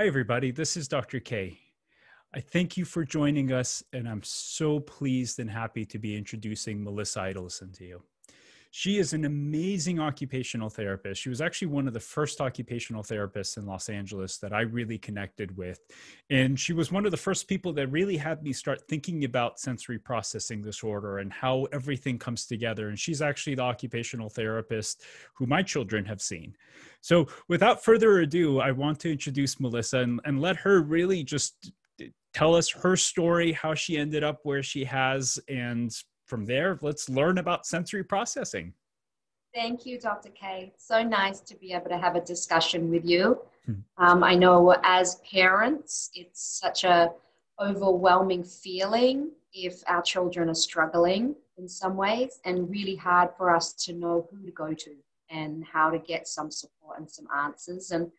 Hi, everybody. This is Dr. K. I thank you for joining us, and I'm so pleased and happy to be introducing Melissa Idelson to you. She is an amazing occupational therapist. She was actually one of the first occupational therapists in Los Angeles that I really connected with. And she was one of the first people that really had me start thinking about sensory processing disorder and how everything comes together. And she's actually the occupational therapist who my children have seen. So, without further ado, I want to introduce Melissa and, and let her really just tell us her story, how she ended up where she has, and from there, let's learn about sensory processing. Thank you, Dr. K. So nice to be able to have a discussion with you. Hmm. Um, I know as parents, it's such a overwhelming feeling if our children are struggling in some ways, and really hard for us to know who to go to and how to get some support and some answers. And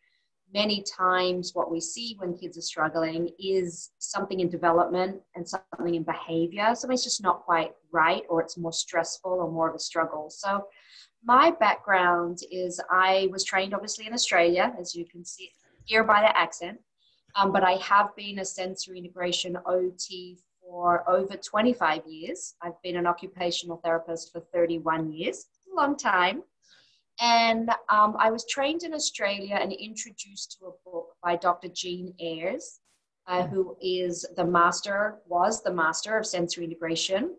many times what we see when kids are struggling is something in development and something in behavior. Something's just not quite right, or it's more stressful or more of a struggle. So, my background is I was trained obviously in Australia, as you can see here by the accent, um, but I have been a sensory integration OT for over 25 years. I've been an occupational therapist for 31 years, a long time. And um, I was trained in Australia and introduced to a book by Dr. Jean Ayres, uh, who is the master, was the master of sensory integration,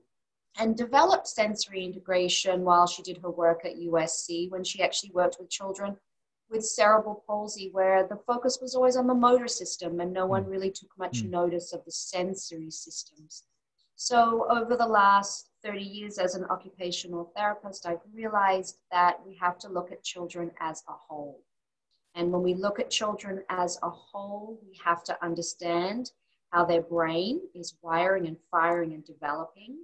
and developed sensory integration while she did her work at USC when she actually worked with children with cerebral palsy, where the focus was always on the motor system and no one hmm. really took much mm. notice of the sensory systems. So, over the last 30 years as an occupational therapist, I've realized that we have to look at children as a whole. And when we look at children as a whole, we have to understand how their brain is wiring and firing and developing,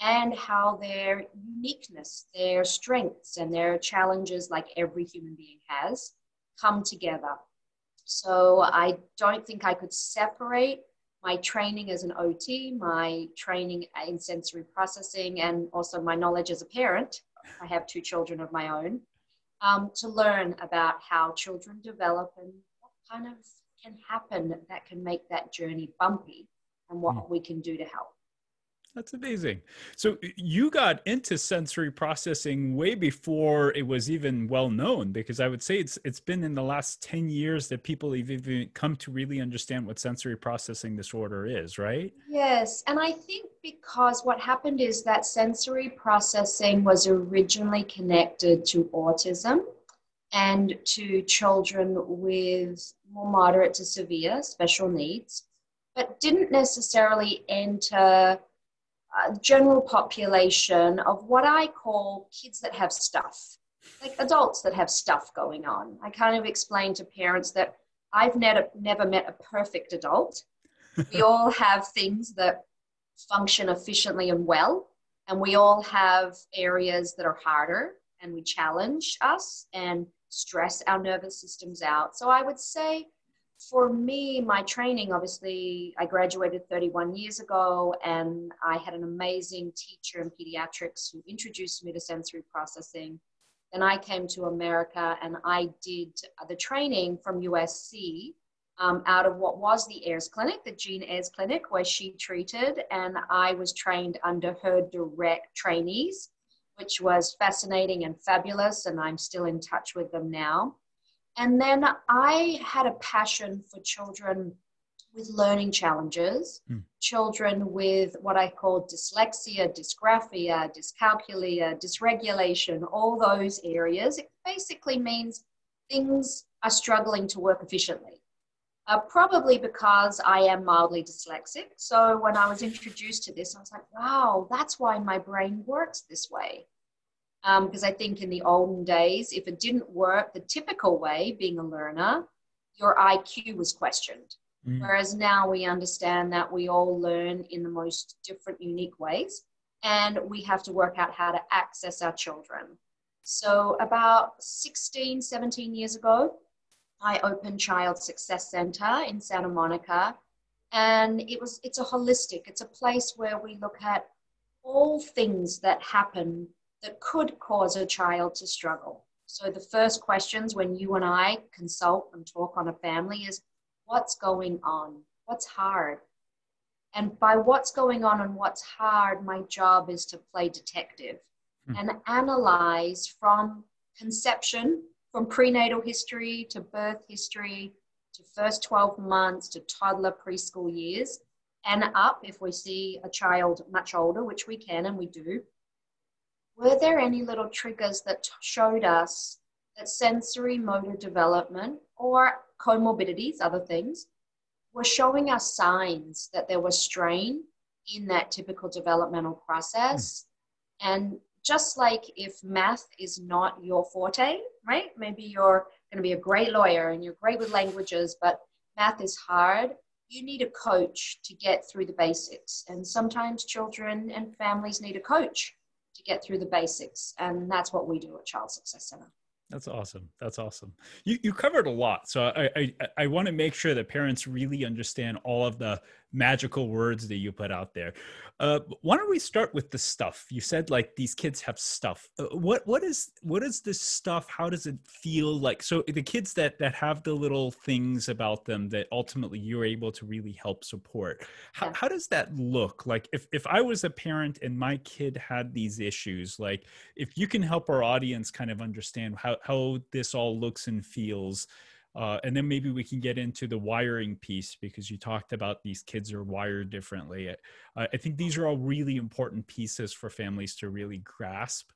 and how their uniqueness, their strengths, and their challenges, like every human being has, come together. So I don't think I could separate my training as an OT, my training in sensory processing, and also my knowledge as a parent. I have two children of my own. Um, to learn about how children develop and what kind of can happen that can make that journey bumpy and what mm. we can do to help. That's amazing. So you got into sensory processing way before it was even well known because I would say it's it's been in the last 10 years that people have even come to really understand what sensory processing disorder is, right? Yes, and I think because what happened is that sensory processing was originally connected to autism and to children with more moderate to severe special needs, but didn't necessarily enter uh, general population of what I call kids that have stuff, like adults that have stuff going on. I kind of explain to parents that I've never, never met a perfect adult. we all have things that function efficiently and well, and we all have areas that are harder and we challenge us and stress our nervous systems out. So I would say for me, my training, obviously, I graduated 31 years ago, and I had an amazing teacher in pediatrics who introduced me to sensory processing. Then I came to America and I did the training from USC um, out of what was the Ayres Clinic, the Jean Ayres Clinic, where she treated, and I was trained under her direct trainees, which was fascinating and fabulous, and I'm still in touch with them now. And then I had a passion for children with learning challenges, mm. children with what I call dyslexia, dysgraphia, dyscalculia, dysregulation, all those areas. It basically means things are struggling to work efficiently. Uh, probably because I am mildly dyslexic. So when I was introduced to this, I was like, wow, that's why my brain works this way because um, I think in the olden days, if it didn't work the typical way, being a learner, your IQ was questioned. Mm. Whereas now we understand that we all learn in the most different, unique ways, and we have to work out how to access our children. So, about 16, 17 years ago, I opened Child Success Center in Santa Monica, and it was it's a holistic. It's a place where we look at all things that happen that could cause a child to struggle. So, the first questions when you and I consult and talk on a family is what's going on, what's hard. And by what's going on and what's hard, my job is to play detective hmm. and analyze from conception, from prenatal history to birth history to first 12 months to toddler preschool years and up if we see a child much older, which we can and we do. Were there any little triggers that showed us that sensory motor development or comorbidities, other things, were showing us signs that there was strain in that typical developmental process? Mm. And just like if math is not your forte, right? Maybe you're going to be a great lawyer and you're great with languages, but math is hard. You need a coach to get through the basics. And sometimes children and families need a coach to get through the basics. And that's what we do at Child Success Center. That's awesome. That's awesome. You you covered a lot, so I I, I want to make sure that parents really understand all of the magical words that you put out there. Uh, why don't we start with the stuff? You said like these kids have stuff. Uh, what what is what is this stuff? How does it feel like? So the kids that that have the little things about them that ultimately you're able to really help support. How, how does that look? Like if if I was a parent and my kid had these issues, like if you can help our audience kind of understand how how this all looks and feels uh, and then maybe we can get into the wiring piece because you talked about these kids are wired differently. I, I think these are all really important pieces for families to really grasp.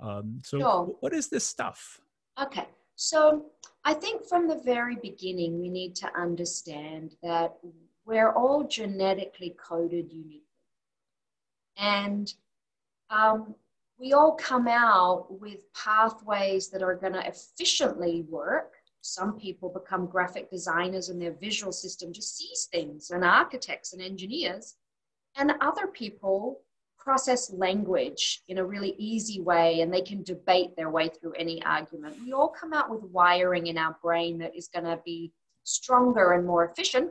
Um, so, sure. what is this stuff? Okay, so I think from the very beginning, we need to understand that we're all genetically coded uniquely. And um, we all come out with pathways that are going to efficiently work some people become graphic designers and their visual system just sees things and architects and engineers and other people process language in a really easy way and they can debate their way through any argument. We all come out with wiring in our brain that is going to be stronger and more efficient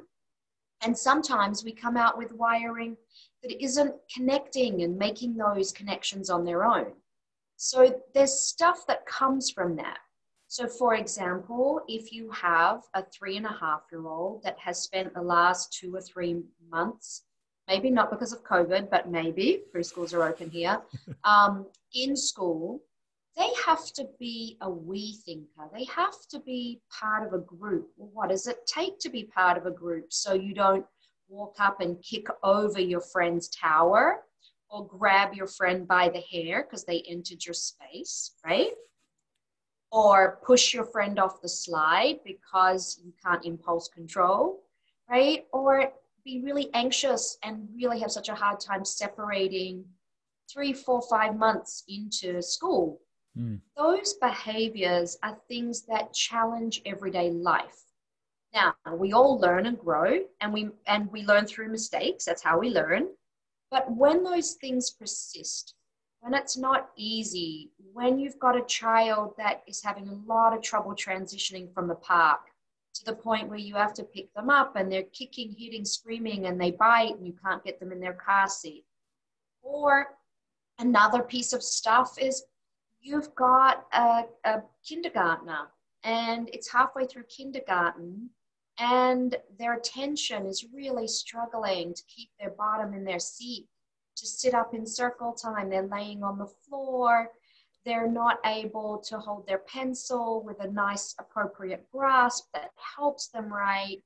and sometimes we come out with wiring that isn't connecting and making those connections on their own. So there's stuff that comes from that so, for example, if you have a three and a half year old that has spent the last two or three months, maybe not because of COVID, but maybe preschools are open here, um, in school, they have to be a we thinker. They have to be part of a group. Well, what does it take to be part of a group so you don't walk up and kick over your friend's tower or grab your friend by the hair because they entered your space, right? Or push your friend off the slide because you can't impulse control, right? Or be really anxious and really have such a hard time separating three, four, five months into school. Mm. Those behaviors are things that challenge everyday life. Now, we all learn and grow and we and we learn through mistakes. That's how we learn. But when those things persist, when it's not easy, when you've got a child that is having a lot of trouble transitioning from the park to the point where you have to pick them up and they're kicking, hitting, screaming, and they bite and you can't get them in their car seat. Or another piece of stuff is you've got a, a kindergartner and it's halfway through kindergarten and their attention is really struggling to keep their bottom in their seat to sit up in circle time. They're laying on the floor. They're not able to hold their pencil with a nice, appropriate grasp that helps them write.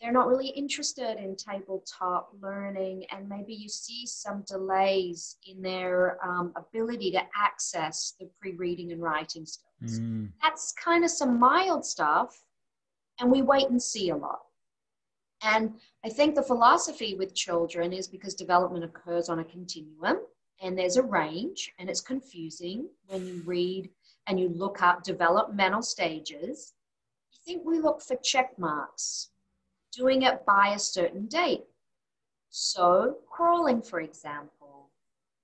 They're not really interested in tabletop learning, and maybe you see some delays in their um, ability to access the pre reading and writing skills. Mm. That's kind of some mild stuff, and we wait and see a lot. And I think the philosophy with children is because development occurs on a continuum and there's a range and it's confusing when you read and you look up developmental stages. I think we look for check marks, doing it by a certain date. So, crawling, for example,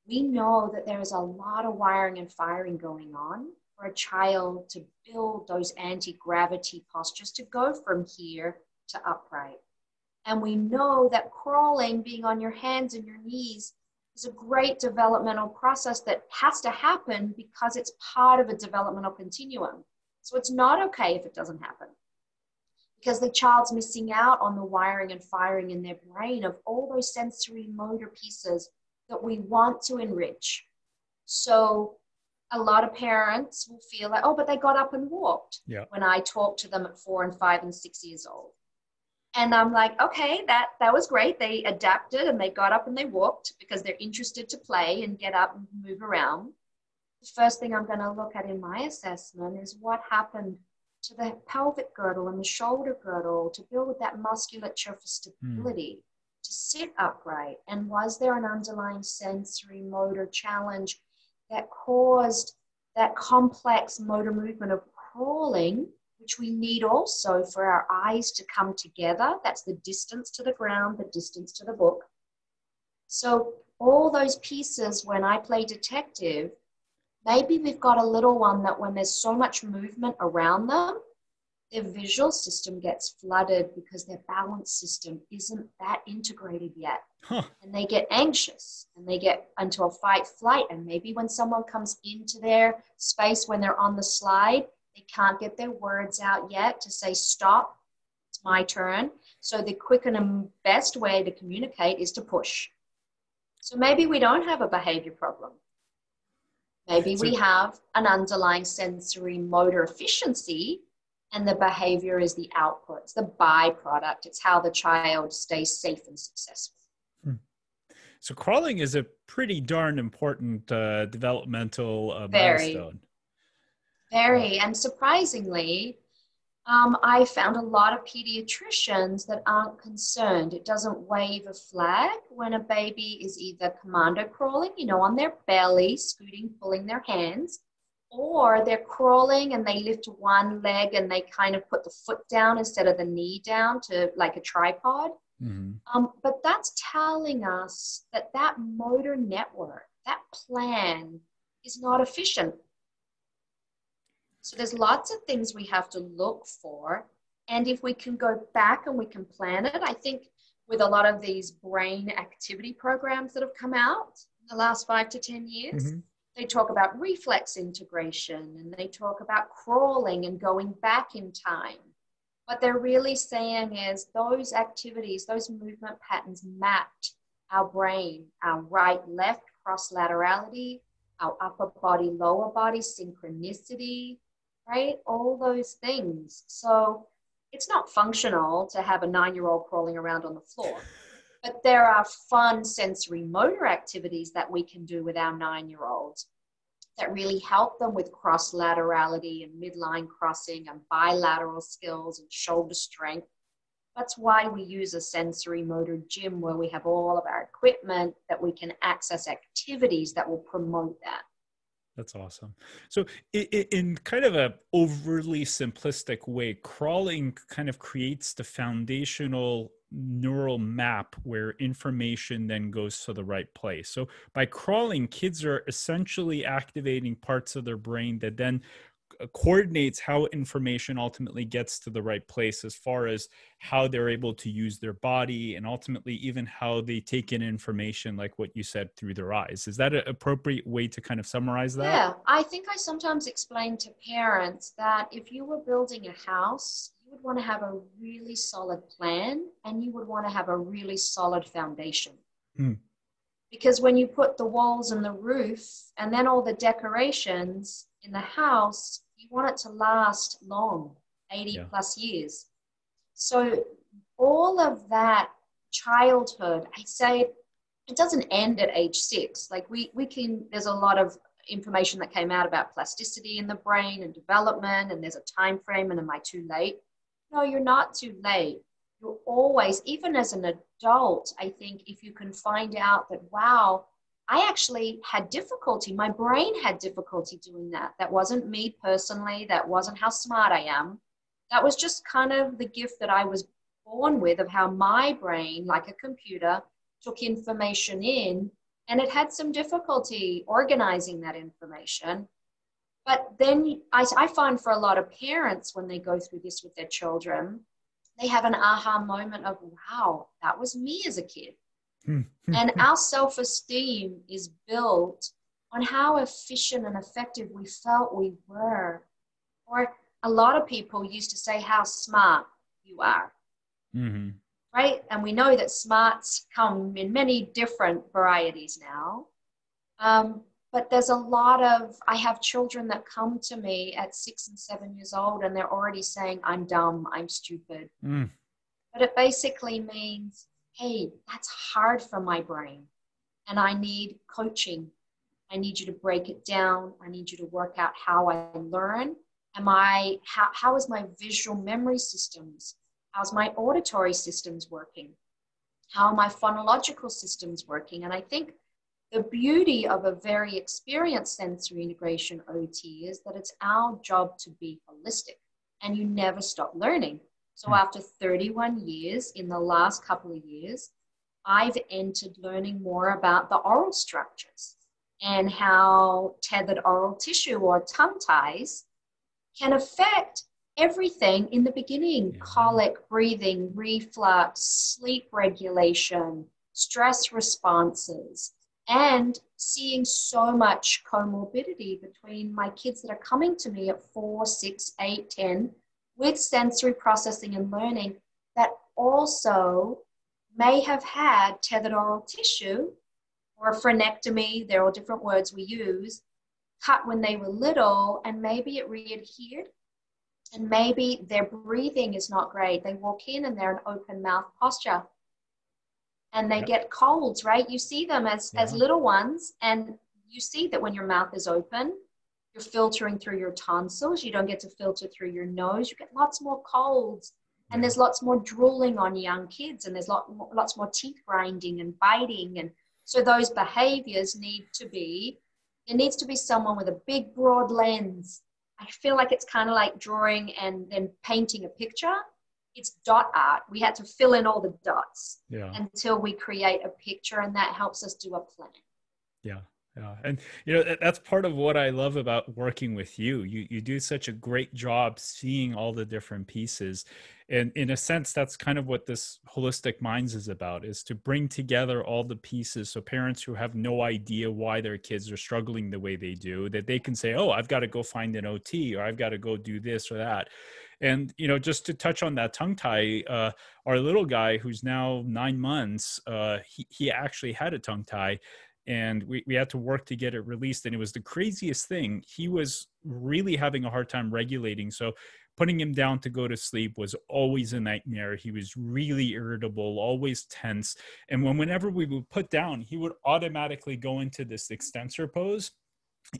we know that there is a lot of wiring and firing going on for a child to build those anti gravity postures to go from here to upright. And we know that crawling, being on your hands and your knees, is a great developmental process that has to happen because it's part of a developmental continuum. So it's not okay if it doesn't happen. because the child's missing out on the wiring and firing in their brain of all those sensory motor pieces that we want to enrich. So a lot of parents will feel like, oh, but they got up and walked yeah. when I talk to them at four and five and six years old. And I'm like, okay, that that was great. They adapted and they got up and they walked because they're interested to play and get up and move around. The first thing I'm going to look at in my assessment is what happened to the pelvic girdle and the shoulder girdle to build that musculature for stability, mm. to sit upright. And was there an underlying sensory motor challenge that caused that complex motor movement of crawling, which we need also for our eyes to come together? That's the distance to the ground, the distance to the book. So, all those pieces, when I play detective, Maybe we've got a little one that when there's so much movement around them, their visual system gets flooded because their balance system isn't that integrated yet. Huh. And they get anxious and they get into a fight flight. And maybe when someone comes into their space when they're on the slide, they can't get their words out yet to say, stop, it's my turn. So the quick and best way to communicate is to push. So maybe we don't have a behavior problem. Maybe we have an underlying sensory motor efficiency and the behavior is the output, it's the byproduct, it's how the child stays safe and successful. Hmm. So crawling is a pretty darn important uh, developmental uh, Very. milestone. Very, and surprisingly, um, I found a lot of pediatricians that aren't concerned. It doesn't wave a flag when a baby is either commando crawling, you know, on their belly, scooting, pulling their hands, or they're crawling and they lift one leg and they kind of put the foot down instead of the knee down to like a tripod. Mm-hmm. Um, but that's telling us that that motor network, that plan is not efficient. So there's lots of things we have to look for. And if we can go back and we can plan it, I think with a lot of these brain activity programs that have come out in the last five to 10 years, mm-hmm. they talk about reflex integration and they talk about crawling and going back in time. What they're really saying is those activities, those movement patterns mapped our brain, our right left cross laterality, our upper body, lower body synchronicity, right? All those things. So it's not functional to have a nine year old crawling around on the floor. But there are fun sensory motor activities that we can do with our nine year olds that really help them with cross laterality and midline crossing and bilateral skills and shoulder strength. That's why we use a sensory motor gym where we have all of our equipment that we can access activities that will promote that. That's awesome. So, in kind of a overly simplistic way, crawling kind of creates the foundational neural map where information then goes to the right place. So, by crawling, kids are essentially activating parts of their brain that then coordinates how information ultimately gets to the right place as far as how they're able to use their body and ultimately even how they take in information like what you said through their eyes. Is that an appropriate way to kind of summarize that? Yeah i think i sometimes explain to parents that if you were building a house you would want to have a really solid plan and you would want to have a really solid foundation. Hmm. because when you put the walls and the roof and then all the decorations in the house you want it to last long 80 yeah. plus years. So all of that childhood i say it doesn't end at age six. Like we we can there's a lot of information that came out about plasticity in the brain and development and there's a time frame and am i too late? No you're not too late. You're always even as an adult i think if you can find out that wow I actually had difficulty. My brain had difficulty doing that. That wasn't me personally. That wasn't how smart I am. That was just kind of the gift that I was born with of how my brain, like a computer, took information in and it had some difficulty organizing that information. But then I, I find for a lot of parents when they go through this with their children, they have an aha moment of, wow, that was me as a kid. And our self esteem is built on how efficient and effective we felt we were. Or a lot of people used to say how smart you are. Mm-hmm. Right? And we know that smarts come in many different varieties now. Um, but there's a lot of, I have children that come to me at six and seven years old and they're already saying, I'm dumb, I'm stupid. Mm. But it basically means, hey, that's hard for my brain and I need coaching. I need you to break it down. I need you to work out how I learn. Am I, how, how is my visual memory systems? How's my auditory systems working? How are my phonological systems working? And I think the beauty of a very experienced sensory integration OT is that it's our job to be holistic and you never stop learning. So hmm. after 31 years, in the last couple of years, I've entered learning more about the oral structures and how tethered oral tissue or tongue ties can affect everything in the beginning colic, breathing, reflux, sleep regulation, stress responses, and seeing so much comorbidity between my kids that are coming to me at four, six, eight, ten with sensory processing and learning that also may have had tethered oral tissue or a frenectomy, there are different words we use, cut when they were little, and maybe it readhered. And maybe their breathing is not great. They walk in and they're an open mouth posture. And they yep. get colds, right? You see them as, yeah. as little ones, and you see that when your mouth is open, you're filtering through your tonsils. You don't get to filter through your nose. You get lots more colds. And there's lots more drooling on young kids and there's lot, lots more teeth grinding and biting. And so those behaviors need to be there needs to be someone with a big broad lens. I feel like it's kind of like drawing and then painting a picture. It's dot art. We had to fill in all the dots yeah. until we create a picture and that helps us do a plan. Yeah yeah and you know that's part of what i love about working with you. You you do such a great job seeing all the different pieces and in a sense that's kind of what this Wholistic Minds is about is to bring together all the pieces so parents who have no idea why their kids are struggling the way they do that they can say oh i've got to go find an ot or i've got to go do this or that. And you know just to touch on that tongue tie uh, our little guy who's now nine months uh, he, he actually had a tongue tie and we, we had to work to get it released and it was the craziest thing. He was really having a hard time regulating so putting him down to go to sleep was always a nightmare. He was really irritable always tense and when whenever we would put down he would automatically go into this extensor pose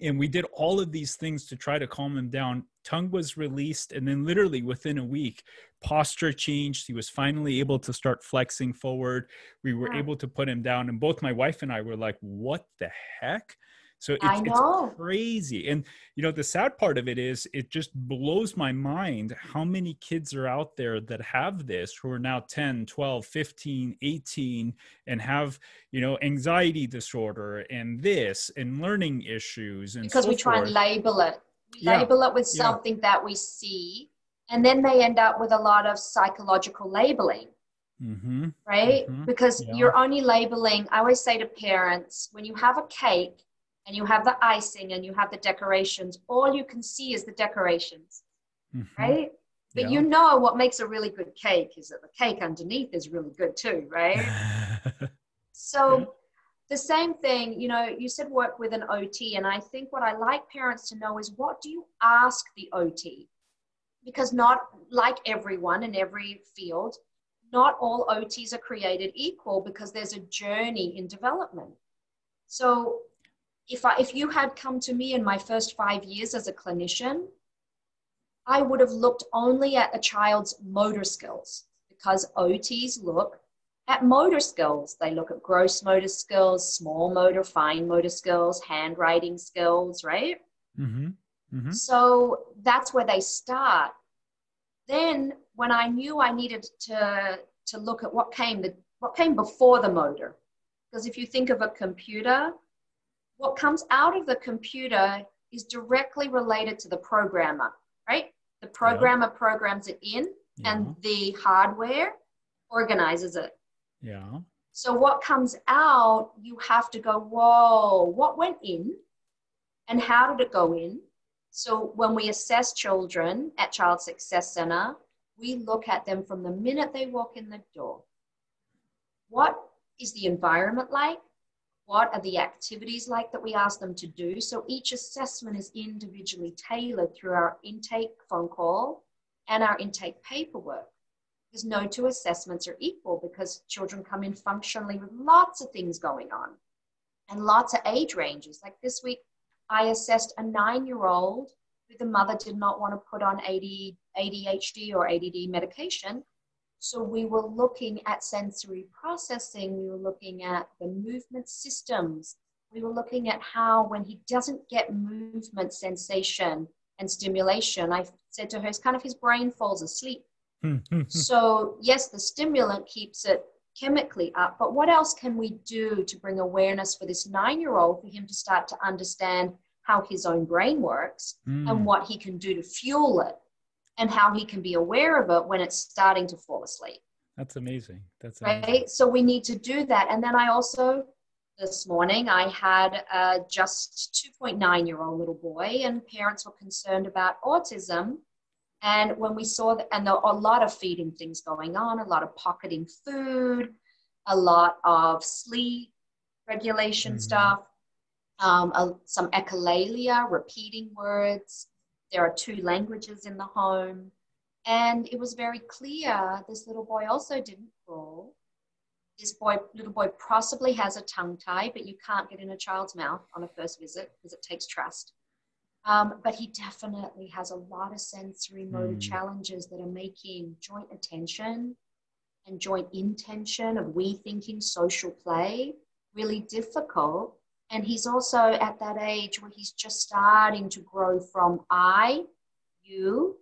and we did all of these things to try to calm him down. Tongue was released and then literally within a week posture changed. He was finally able to start flexing forward. We were able to put him down and both my wife and i were like what the heck so it's, it's, crazy. And, you know, the sad part of it is it just blows my mind how many kids are out there that have this who are now 10, 12, 15, 18, and have, you know, anxiety disorder and this and learning issues. And because so we try forth. and label it. We yeah. label it with something yeah. that we see. And then they end up with a lot of psychological labeling. Mm-hmm. Right? Mm-hmm. Because yeah. you're only labeling, I always say to parents, when you have a cake, and you have the icing and you have the decorations, all you can see is the decorations, mm-hmm. right? But yeah. you know what makes a really good cake is that the cake underneath is really good too, right? so the same thing, you know, you said work with an OT, and I think what I like parents to know is what do you ask the OT? Because not like everyone in every field, not all OTs are created equal because there's a journey in development. So if I, if you had come to me in my first five years as a clinician, I would have looked only at a child's motor skills because OTs look at motor skills. They look at gross motor skills, small motor, fine motor skills, handwriting skills, right? Mm-hmm. Mm-hmm. So that's where they start. Then, when I knew I needed to to look at what came the what came before the motor, because if you think of a computer, what comes out of the computer is directly related to the programmer, right? The programmer yeah. programs it in yeah. and the hardware organizes it. Yeah. So what comes out, you have to go, whoa, what went in and how did it go in? So when we assess children at Child Success Center, we look at them from the minute they walk in the door. What is the environment like? What are the activities like that we ask them to do? So each assessment is individually tailored through our intake phone call and our intake paperwork. Because no two assessments are equal because children come in functionally with lots of things going on and lots of age ranges. Like this week, I assessed a nine year old who the mother did not want to put on ADHD or ADD medication. So we were looking at sensory processing, we were looking at the movement systems, we were looking at how when he doesn't get movement sensation and stimulation, I said to her, it's kind of his brain falls asleep. so yes, the stimulant keeps it chemically up, but what else can we do to bring awareness for this nine-year-old for him to start to understand how his own brain works mm. and what he can do to fuel it and how he can be aware of it when it's starting to fall asleep. That's amazing. That's amazing. right. So we need to do that. And then I also, this morning, I had a just 2.9 year old little boy, and parents were concerned about autism. And when we saw that, and there were a lot of feeding things going on, a lot of pocketing food, a lot of sleep regulation mm-hmm. stuff, um, some echolalia, repeating words. There are two languages in the home. And it was very clear this little boy also didn't crawl. This boy, little boy possibly has a tongue tie, but you can't get in a child's mouth on a first visit because it takes trust. Um, but he definitely has a lot of sensory motor mm. challenges that are making joint attention and joint intention of we thinking social play really difficult. And he's also at that age where he's just starting to grow from I, you,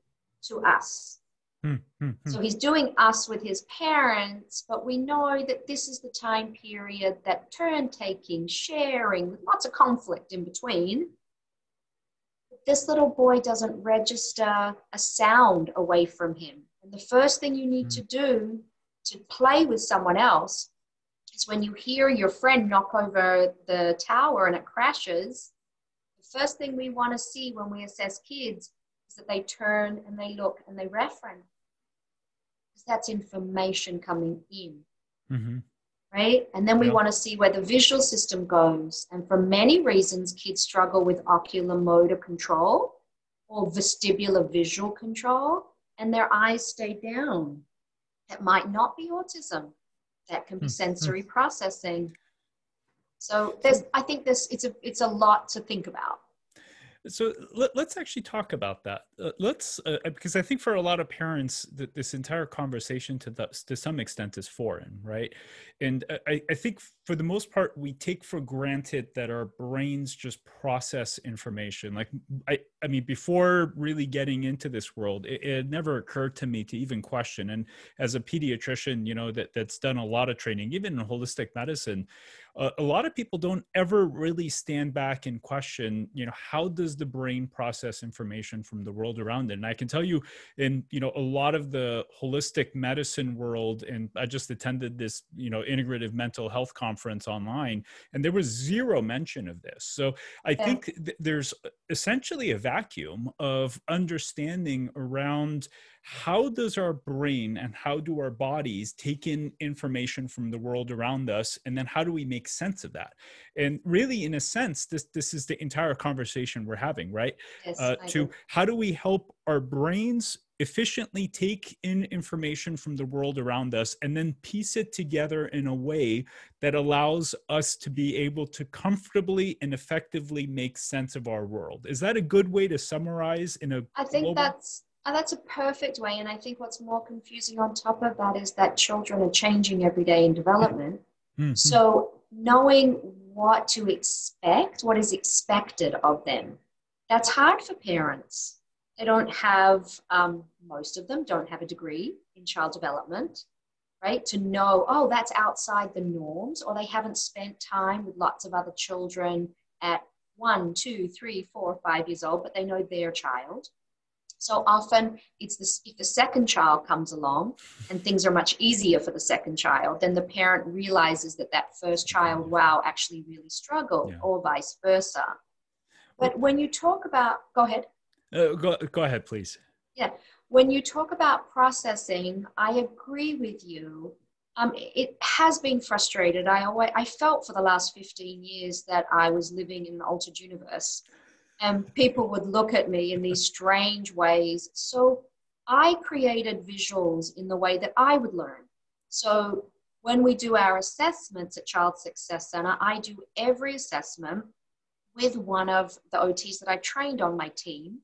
to us. Mm, So he's doing us with his parents, but we know that this is the time period that turn taking, sharing, with lots of conflict in between. This little boy doesn't register a sound away from him. And the first thing you need mm. to do to play with someone else is when you hear your friend knock over the tower and it crashes, the first thing we want to see when we assess kids is that they turn and they look and they reference. Because that's information coming in. Mm-hmm. Right? And then we want to see where the visual system goes. And for many reasons, kids struggle with ocular motor control or vestibular visual control, and their eyes stay down. That might not be autism that can be mm-hmm. sensory processing. So there's, I think this, it's a, it's a lot to think about so let, us actually talk about that. Uh, let's uh, uh, because i think for a lot of parents that this entire conversation to the, to some extent is foreign right? And uh, I, I think for the most part we take for granted that our brains just process information. Like i i mean before really getting into this world it, it never occurred to me to even question. And as a pediatrician you know that that's done a lot of training even in holistic medicine uh, a lot of people don't ever really stand back and question you know how does the brain process information from the world around it and i can tell you in you know a lot of the holistic medicine world and i just attended this you know integrative mental health conference online and there was zero mention of this so i yeah. think th- there's essentially a vacuum of understanding around how does our brain and how do our bodies take in information from the world around us? And then how do we make sense of that? And really in a sense this this is the entire conversation we're having right? Yes, uh, to how do we help our brains efficiently take in information from the world around us and then piece it together in a way that allows us to be able to comfortably and effectively make sense of our world? Is that a good way to summarize in a i think global- that's and that's a perfect way. And I think what's more confusing on top of that is that children are changing every day in development. Mm-hmm. So knowing what to expect, what is expected of them, that's hard for parents. They don't have, um, most of them don't have a degree in child development, right? To know, oh, that's outside the norms, or they haven't spent time with lots of other children at one, two, three, four, five years old, but they know their child. So often it's this if the second child comes along and things are much easier for the second child, then the parent realizes that that first child, wow, actually really struggled, yeah. or vice versa. But when you talk about, go ahead. Uh, go, go ahead, please. Yeah. when you talk about processing, I agree with you. Um, it has been frustrated. I always, I felt for the last 15 years that I was living in an altered universe and people would look at me in these strange ways. So I created visuals in the way that I would learn. So when we do our assessments at Child Success Center, I do every assessment with one of the OTs that I trained on my team.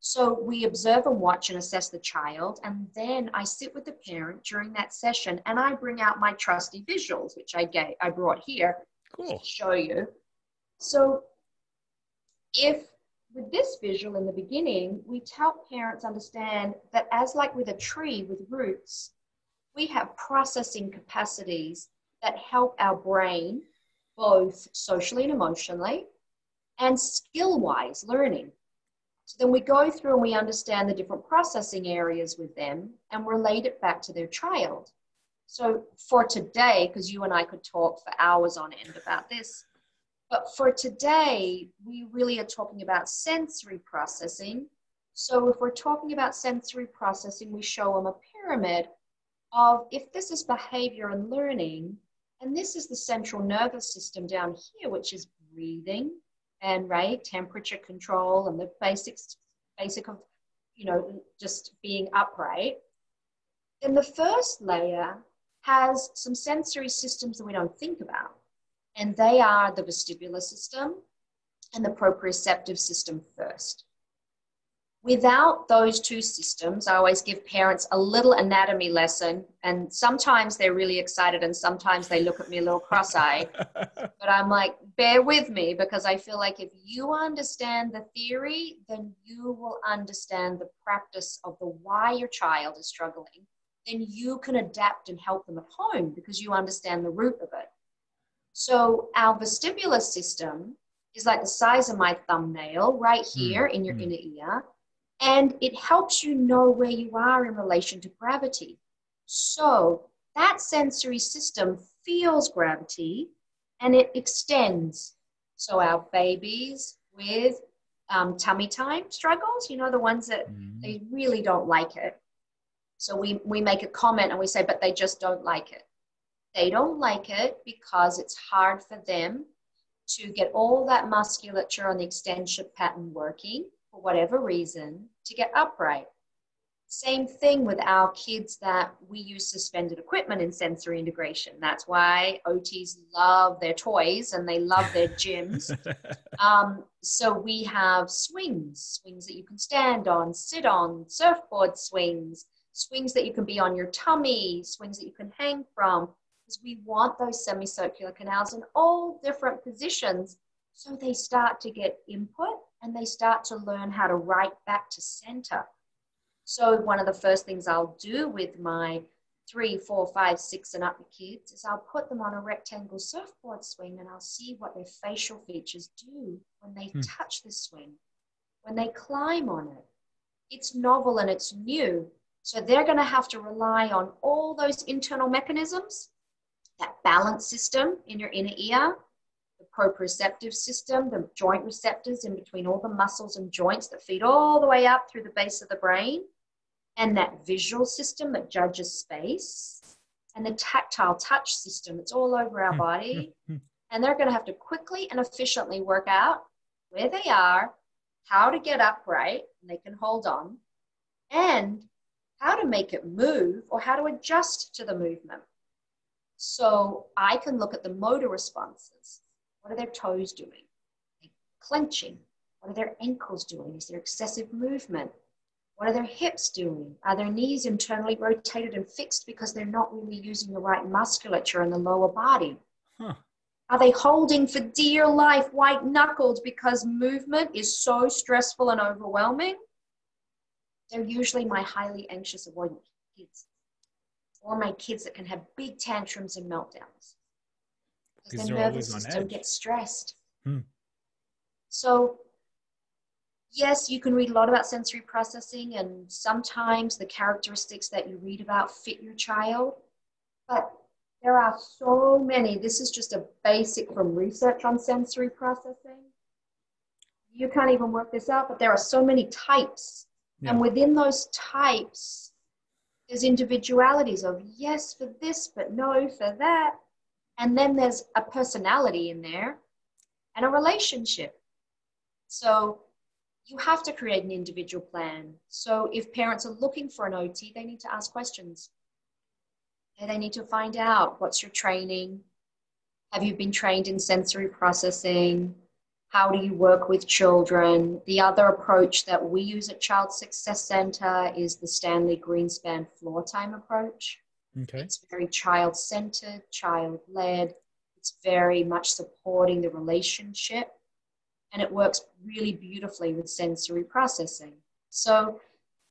So we observe and watch and assess the child, and then I sit with the parent during that session and I bring out my trusty visuals, which I gave, I brought here cool. to show you. So if with this visual in the beginning, we help parents understand that as like with a tree with roots, we have processing capacities that help our brain both socially and emotionally and skill wise learning. So then we go through and we understand the different processing areas with them and relate it back to their child. So for today, because you and I could talk for hours on end about this, but for today, we really are talking about sensory processing. So if we're talking about sensory processing, we show them a pyramid of if this is behavior and learning, and this is the central nervous system down here, which is breathing and right temperature control and the basics basic of you know just being upright. Then the first layer has some sensory systems that we don't think about and they are the vestibular system and the proprioceptive system first. Without those two systems, I always give parents a little anatomy lesson, and sometimes they're really excited, and sometimes they look at me a little cross eyed. but I'm like, bear with me because I feel like if you understand the theory, then you will understand the practice of the why your child is struggling. Then you can adapt and help them at home because you understand the root of it. So our vestibular system is like the size of my thumbnail right hmm, here mm. in your mm. inner ear. And it helps you know where you are in relation to gravity. So that sensory system feels gravity and it extends. So our babies with um, tummy time struggles, you know, the ones that mm. they really don't like it. So we, we make a comment and we say, but they just don't like it. They don't like it because it's hard for them to get all that musculature on the extension pattern working for whatever reason to get upright. Same thing with our kids that we use suspended equipment in sensory integration. That's why OTs love their toys and they love their gyms. um, so we have swings, swings that you can stand on, sit on, surfboard swings, swings that you can be on your tummy, swings that you can hang from, because we want those semicircular canals in all different positions so they start to get input and they start to learn how to right back to center. So one of the first things I'll do with my three, four, five, six, and up kids is I'll put them on a rectangle surfboard swing and I'll see what their facial features do when they hmm. touch the swing, when they climb on it. It's novel and it's new. So they're going to have to rely on all those internal mechanisms that balance system in your inner ear, the proprioceptive system, the joint receptors in between all the muscles and joints that feed all the way up through the base of the brain, and that visual system that judges space, and the tactile touch system that's all over our hmm. body. Hmm. Hmm. and they're going to have to quickly and efficiently work out where they are, how to get upright, and they can hold on, and how to make it move or how to adjust to the movement. So I can look at the motor responses. What are their toes doing? They're clenching. What are their ankles doing? Is there excessive movement? What are their hips doing? Are their knees internally rotated and fixed because they're not really using the right musculature in the lower body? Huh. Are they holding for dear life white knuckled because movement is so stressful and overwhelming? They're usually my highly anxious avoidant kids or my kids that can have big tantrums and meltdowns because their nervous system gets stressed. Hmm. So, yes, you can read a lot about sensory processing, and sometimes the characteristics that you read about fit your child, but there are so many. This is just a basic from research on sensory processing. You can't even work this out, but there are so many types Yeah. And within those types, there's individualities of yes for this, but no for that. And then there's a personality in there and a relationship. So you have to create an individual plan. So if parents are looking for an OT, they need to ask questions. They need to find out what's your training? Have you been trained in sensory processing? How do you work with children? The other approach that we use at Child Success Center is the Stanley Greenspan floor time approach. Okay. It's very child centered, child led. It's very much supporting the relationship and it works really beautifully with sensory processing. So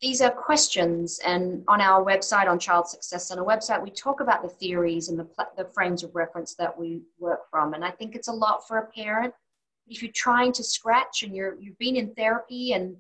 these are questions, and on our website, on Child Success Center website, we talk about the theories and the, the frames of reference that we work from. And I think it's a lot for a parent. If you're trying to scratch and you're you've been in therapy and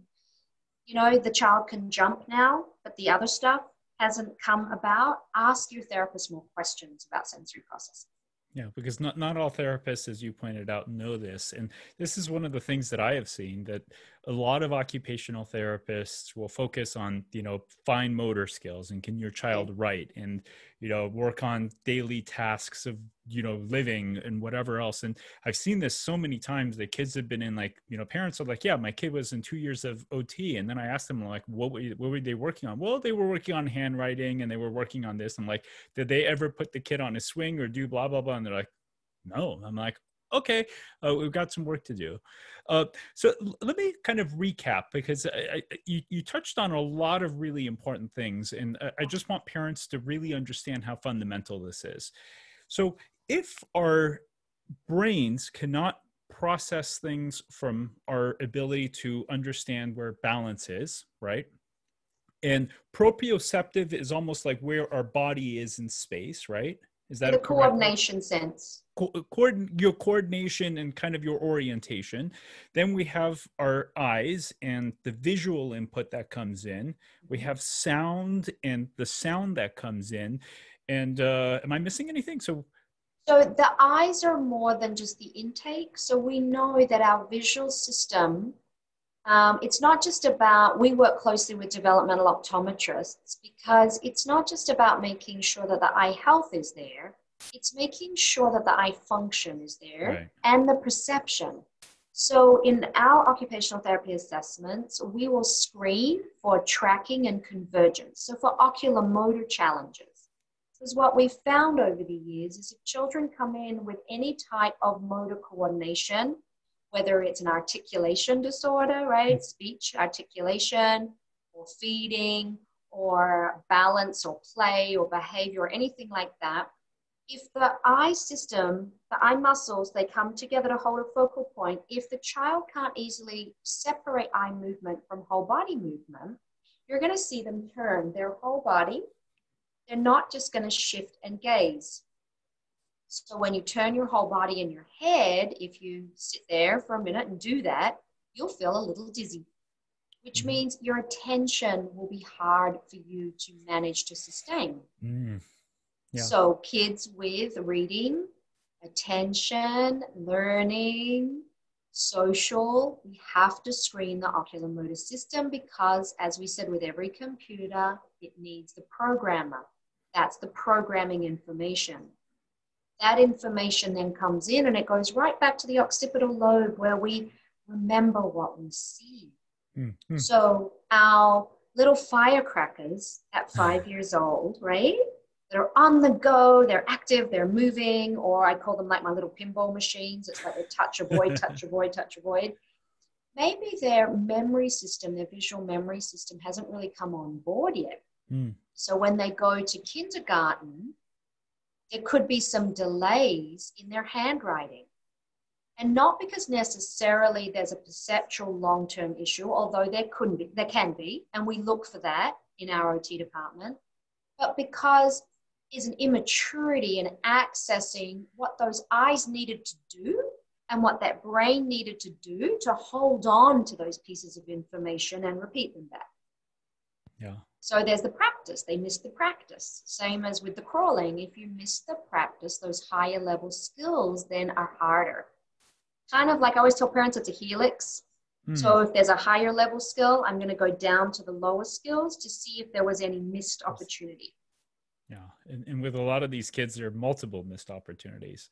you know the child can jump now, but the other stuff hasn't come about, ask your therapist more questions about sensory processing. Yeah, because not, not all therapists, as you pointed out, know this. And this is one of the things that I have seen that a lot of occupational therapists will focus on, you know, fine motor skills and can your child write and, you know, work on daily tasks of, you know, living and whatever else. And I've seen this so many times that kids have been in like, you know, parents are like, yeah, my kid was in two years of OT. And then I asked them like, what were, what were they working on? Well, they were working on handwriting and they were working on this. I'm like, did they ever put the kid on a swing or do blah, blah, blah? And they're like, no. I'm like, okay, uh, we've got some work to do. Uh, so let me kind of recap because I, I, you, you touched on a lot of really important things, and I, I just want parents to really understand how fundamental this is. So if our brains cannot process things from our ability to understand where balance is, right? And proprioceptive is almost like where our body is in space, right? Is that the coordination sense? Co- your coordination and kind of your orientation. Then we have our eyes and the visual input that comes in. We have sound and the sound that comes in. And uh, am I missing anything? So so the eyes are more than just the intake. So we know that our visual system um, it's not just about, we work closely with developmental optometrists because it's not just about making sure that the eye health is there, it's making sure that the eye function is there right. and the perception. So, in our occupational therapy assessments, we will screen for tracking and convergence. So, for ocular motor challenges, because what we've found over the years is if children come in with any type of motor coordination, whether it's an articulation disorder, right? Mm. Speech articulation or feeding or balance or play or behavior or anything like that. If the eye system, the eye muscles, they come together to hold a focal point, if the child can't easily separate eye movement from whole body movement, you're going to see them turn their whole body. They're not just going to shift and gaze. So when you turn your whole body and your head, if you sit there for a minute and do that, you'll feel a little dizzy, which mm. means your attention will be hard for you to manage to sustain. Mm. Yeah. So kids with reading, attention, learning, social, we have to screen the oculomotor system because, as we said, with every computer, it needs the programmer. That's the programming information that information then comes in and it goes right back to the occipital lobe where we remember what we see. Mm-hmm. So our little firecrackers at five years old, right? They're on the go, they're active, they're moving, or I call them like my little pinball machines. It's like they touch, avoid, touch, avoid, touch, avoid. Maybe their memory system, their visual memory system hasn't really come on board yet. Mm. So when they go to kindergarten, there could be some delays in their handwriting. And not because necessarily there's a perceptual long term issue, although there couldn't be, there can be, and we look for that in our OT department, but because is an immaturity in accessing what those eyes needed to do and what that brain needed to do to hold on to those pieces of information and repeat them back. Yeah. So there's the practice. They miss the practice. Same as with the crawling. If you miss the practice, those higher level skills then are harder. Kind of like I always tell parents, it's a helix. Mm. So if there's a higher level skill, I'm going to go down to the lower skills to see if there was any missed opportunity. Yeah. And, and with a lot of these kids, there are multiple missed opportunities.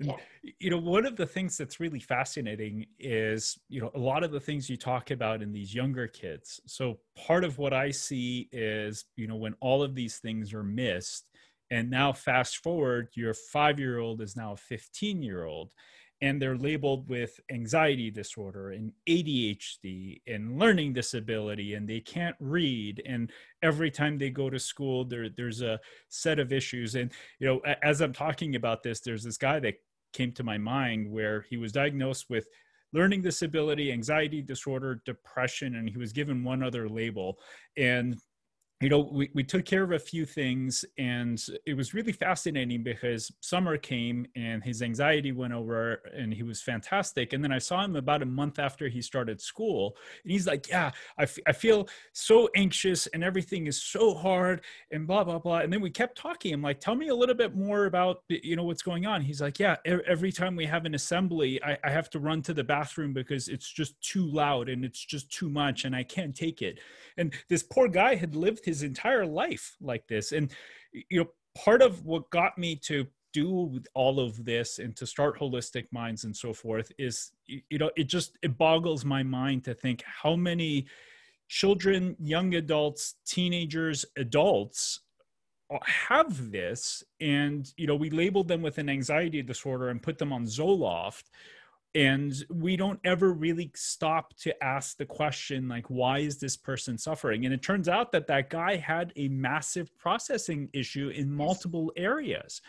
And, yeah. you know, one of the things that's really fascinating is, you know, a lot of the things you talk about in these younger kids. So part of what I see is, you know, when all of these things are missed, and now fast forward, your five year old is now a 15 year old and they're labeled with anxiety disorder and ADHD and learning disability and they can't read and every time they go to school there there's a set of issues and you know as I'm talking about this there's this guy that came to my mind where he was diagnosed with learning disability anxiety disorder depression and he was given one other label. And you know, we, we took care of a few things and it was really fascinating because summer came and his anxiety went over and he was fantastic. And then I saw him about a month after he started school and he's like, yeah, I, f- I feel so anxious and everything is so hard and blah, blah, blah. And then we kept talking. I'm like, tell me a little bit more about, you know, what's going on. He's like, yeah, every time we have an assembly, I, I have to run to the bathroom because it's just too loud and it's just too much and I can't take it. And this poor guy had lived his entire life like this. And you know part of what got me to do all of this and to start Wholistic Minds and so forth is you know it just it boggles my mind to think how many children young adults teenagers adults uh, have this. And you know we labeled them with an anxiety disorder and put them on zoloft and we don't ever really stop to ask the question like why is this person suffering? And it turns out that that guy had a massive processing issue in multiple areas.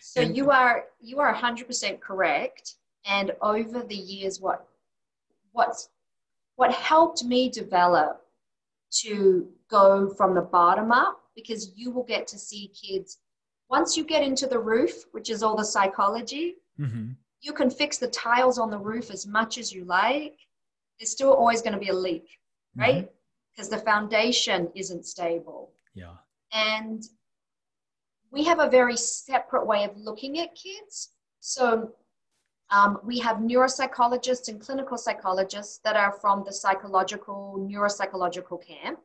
So and, you are you are 100% correct. And over the years what what's what helped me develop to go from the bottom up because you will get to see kids once you get into the roof which is all the psychology mm-hmm you can fix the tiles on the roof as much as you like. There's still always going to be a leak, right? Because mm-hmm. the foundation isn't stable. Yeah. And we have a very separate way of looking at kids. So um, we have neuropsychologists and clinical psychologists that are from the psychological, neuropsychological camp.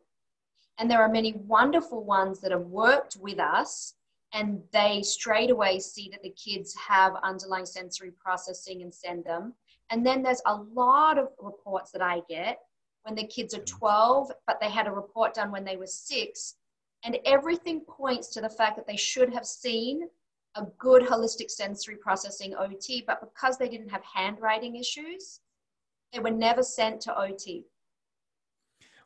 And there are many wonderful ones that have worked with us and they straight away see that the kids have underlying sensory processing and send them. And then there's a lot of reports that I get when the kids are 12, but they had a report done when they were six. And everything points to the fact that they should have seen a good holistic sensory processing OT, but because they didn't have handwriting issues, they were never sent to OT.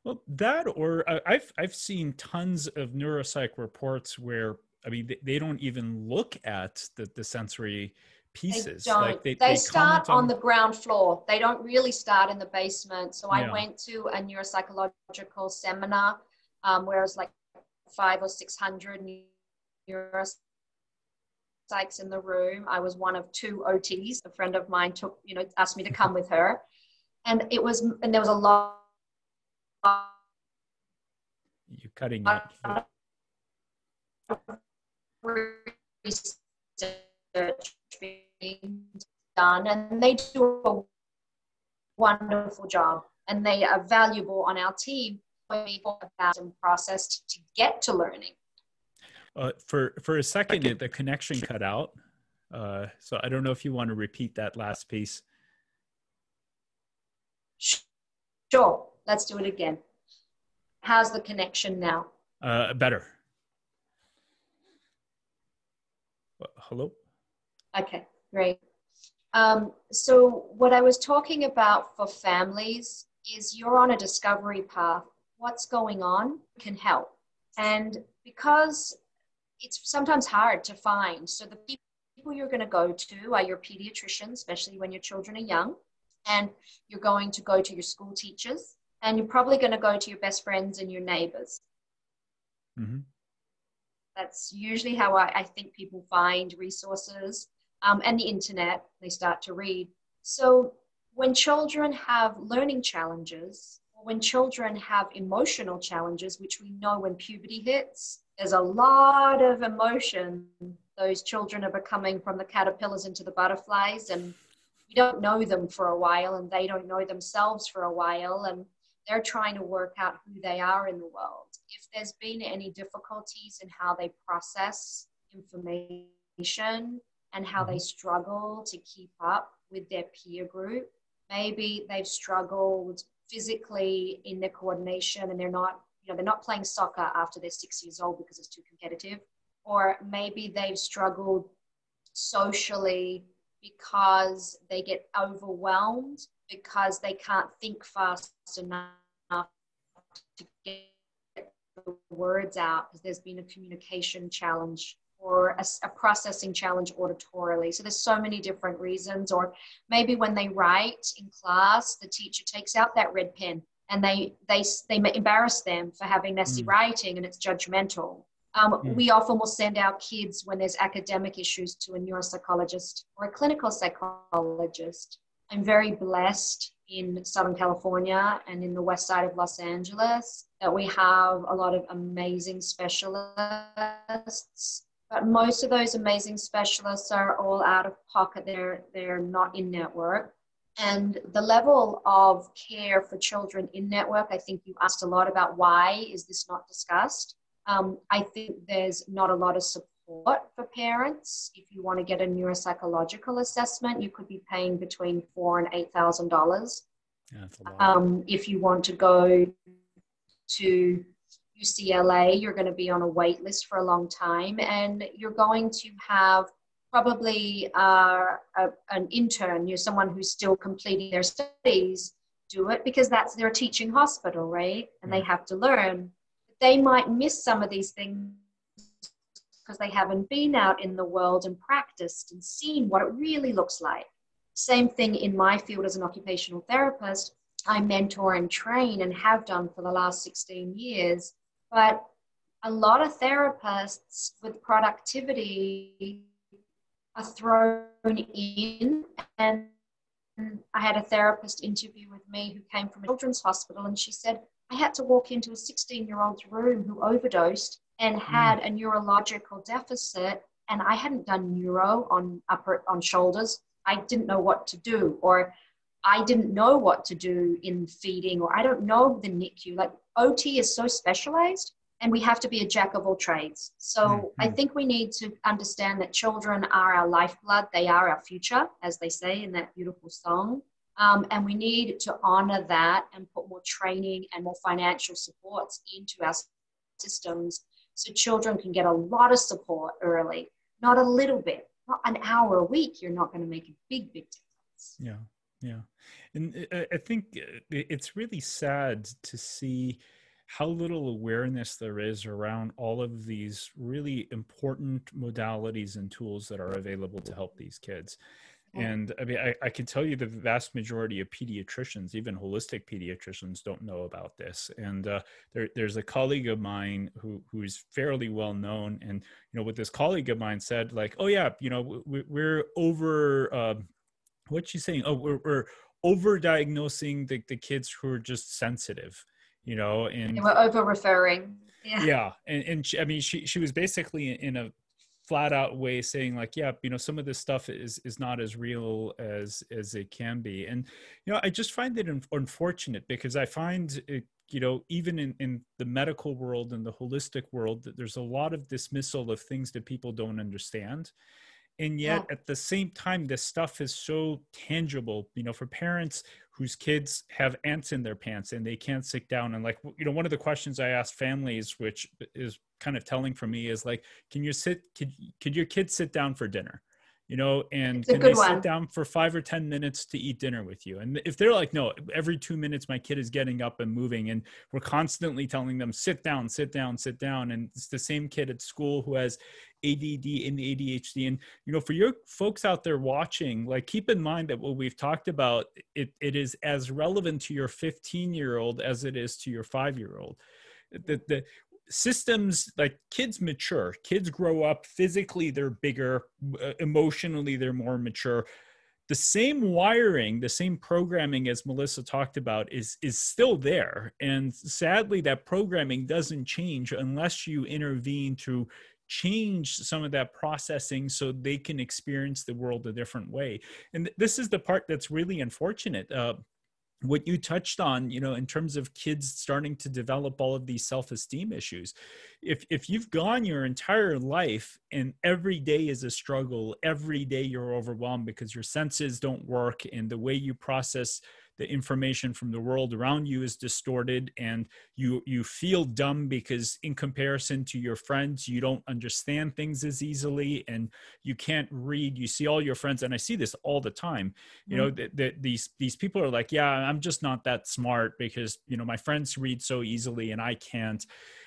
Well, that or uh, I've I've seen tons of neuropsych reports where I mean, they, they don't even look at the, the sensory pieces. They don't. Like they, they, they start on, on, the ground floor. They don't really start in the basement. So I went to a neuropsychological seminar um, where it was like five or six hundred neuropsychs in the room. I was one of two OTs. A friend of mine took, you know, asked me to come with her, and it was, and there was a lot. You're cutting out research being done, and they do a wonderful job, and they are valuable on our team about and processed to get to learning. Uh, for for a second, the connection cut out. Uh, so I don't know if you want to repeat that last piece. Sure, let's do it again. How's the connection now? Uh, better. Hello? Okay, great. Um, so what I was talking about for families is you're on a discovery path. What's going on can help. And because it's sometimes hard to find, so the people you're going to go to are your pediatrician, especially when your children are young, and you're going to go to your school teachers, and you're probably going to go to your best friends and your neighbors. Mm-hmm. That's usually how I, I think people find resources um, and the internet. They start to read. So when children have learning challenges, when children have emotional challenges, which we know when puberty hits, there's a lot of emotion. Those children are becoming from the caterpillars into the butterflies, and we don't know them for a while and they don't know themselves for a while and they're trying to work out who they are in the world. If there's been any difficulties in how they process information and how they mm-hmm. struggle to keep up with their peer group, maybe they've struggled physically in their coordination and they're not, you know, they're not playing soccer after they're six years old because it's too competitive. Or maybe they've struggled socially because they get overwhelmed because they can't think fast enough to get the words out because there's been a communication challenge or a, a, processing challenge auditorily. So there's so many different reasons. Or maybe when they write in class, the teacher takes out that red pen and they they they embarrass them for having messy mm. writing and it's judgmental. Um, mm. We often will send our kids when there's academic issues to a neuropsychologist or a clinical psychologist. I'm very blessed in Southern California and in the west side of Los Angeles that we have a lot of amazing specialists. But most of those amazing specialists are all out of pocket. They're, they're not in network. And the level of care for children in network, I think you asked a lot about why is this not discussed. Um, I think there's not a lot of support for parents. If you want to get a neuropsychological assessment, you could be paying between four and eight thousand dollars. Um, if you want to go to UCLA, you're going to be on a wait list for a long time, and you're going to have probably uh, a, an intern, you know, someone who's still completing their studies, do it because that's their teaching hospital, right? And they have to learn they might miss some of these things because they haven't been out in the world and practiced and seen what it really looks like. Same thing in my field as an occupational therapist. I mentor and train and have done for the last 16 years. But a lot of therapists with productivity are thrown in. And I had a therapist interview with me who came from a children's hospital, and she said, I had to walk into a 16 year old's room who overdosed and had mm. a neurological deficit, and I hadn't done neuro on upper on shoulders. I didn't know what to do, or I didn't know what to do in feeding, or I don't know the NICU. Like OT is so specialized, and we have to be a jack of all trades. So mm-hmm. I think we need to understand that children are our lifeblood, they are our future, as they say in that beautiful song. Um, and we need to honor that and put more training and more financial supports into our systems so children can get a lot of support early, not a little bit, not an hour a week. You're not going to make a big, big difference. Yeah. Yeah. And I think uh, it's really sad to see how little awareness there is around all of these really important modalities and tools that are available to help these kids. And I mean, I, I can tell you the vast majority of pediatricians, even holistic pediatricians, don't know about this. And uh, there, there's a colleague of mine who who is fairly well known, and you know, what this colleague of mine said, like, oh yeah, you know, we, we're over. Uh, what's she saying? Oh, we're, we're over diagnosing the, the kids who are just sensitive you know and we're over referring yeah yeah and, and she, i mean she she was basically in a flat out way saying like yeah you know some of this stuff is is not as real as as it can be and you know i just find it unfortunate because i find it you know even in in the medical world and the holistic world that there's a lot of dismissal of things that people don't understand and yet yeah. at the same time this stuff is so tangible you know for parents whose kids have ants in their pants and they can't sit down. And like you know one of the questions i ask families which is kind of telling for me is like can you sit could, could your kids sit down for dinner you know and can they one. sit down for five or ten minutes to eat dinner with you? And if they're like no every two minutes my kid is getting up and moving and we're constantly telling them sit down sit down sit down and it's the same kid at school who has add and adhd and you know for your folks out there watching like keep in mind that what we've talked about it, it is as relevant to your 15 year old as it is to your five year old the, the systems like kids mature. Kids grow up physically they're bigger. Uh, emotionally they're more mature. The same wiring the same programming as melissa talked about is is still there. And sadly that programming doesn't change unless you intervene to change some of that processing so they can experience the world a different way. And this is the part that's really unfortunate. Uh, what you touched on you know in terms of kids starting to develop all of these self-esteem issues. If if you've gone your entire life and every day is a struggle every day you're overwhelmed because your senses don't work and the way you process the information from the world around you is distorted and you you feel dumb because in comparison to your friends you don't understand things as easily and you can't read. You see all your friends and i see this all the time. You mm-hmm. know that the, these these people are like yeah i'm just not that smart because you know my friends read so easily and i can't.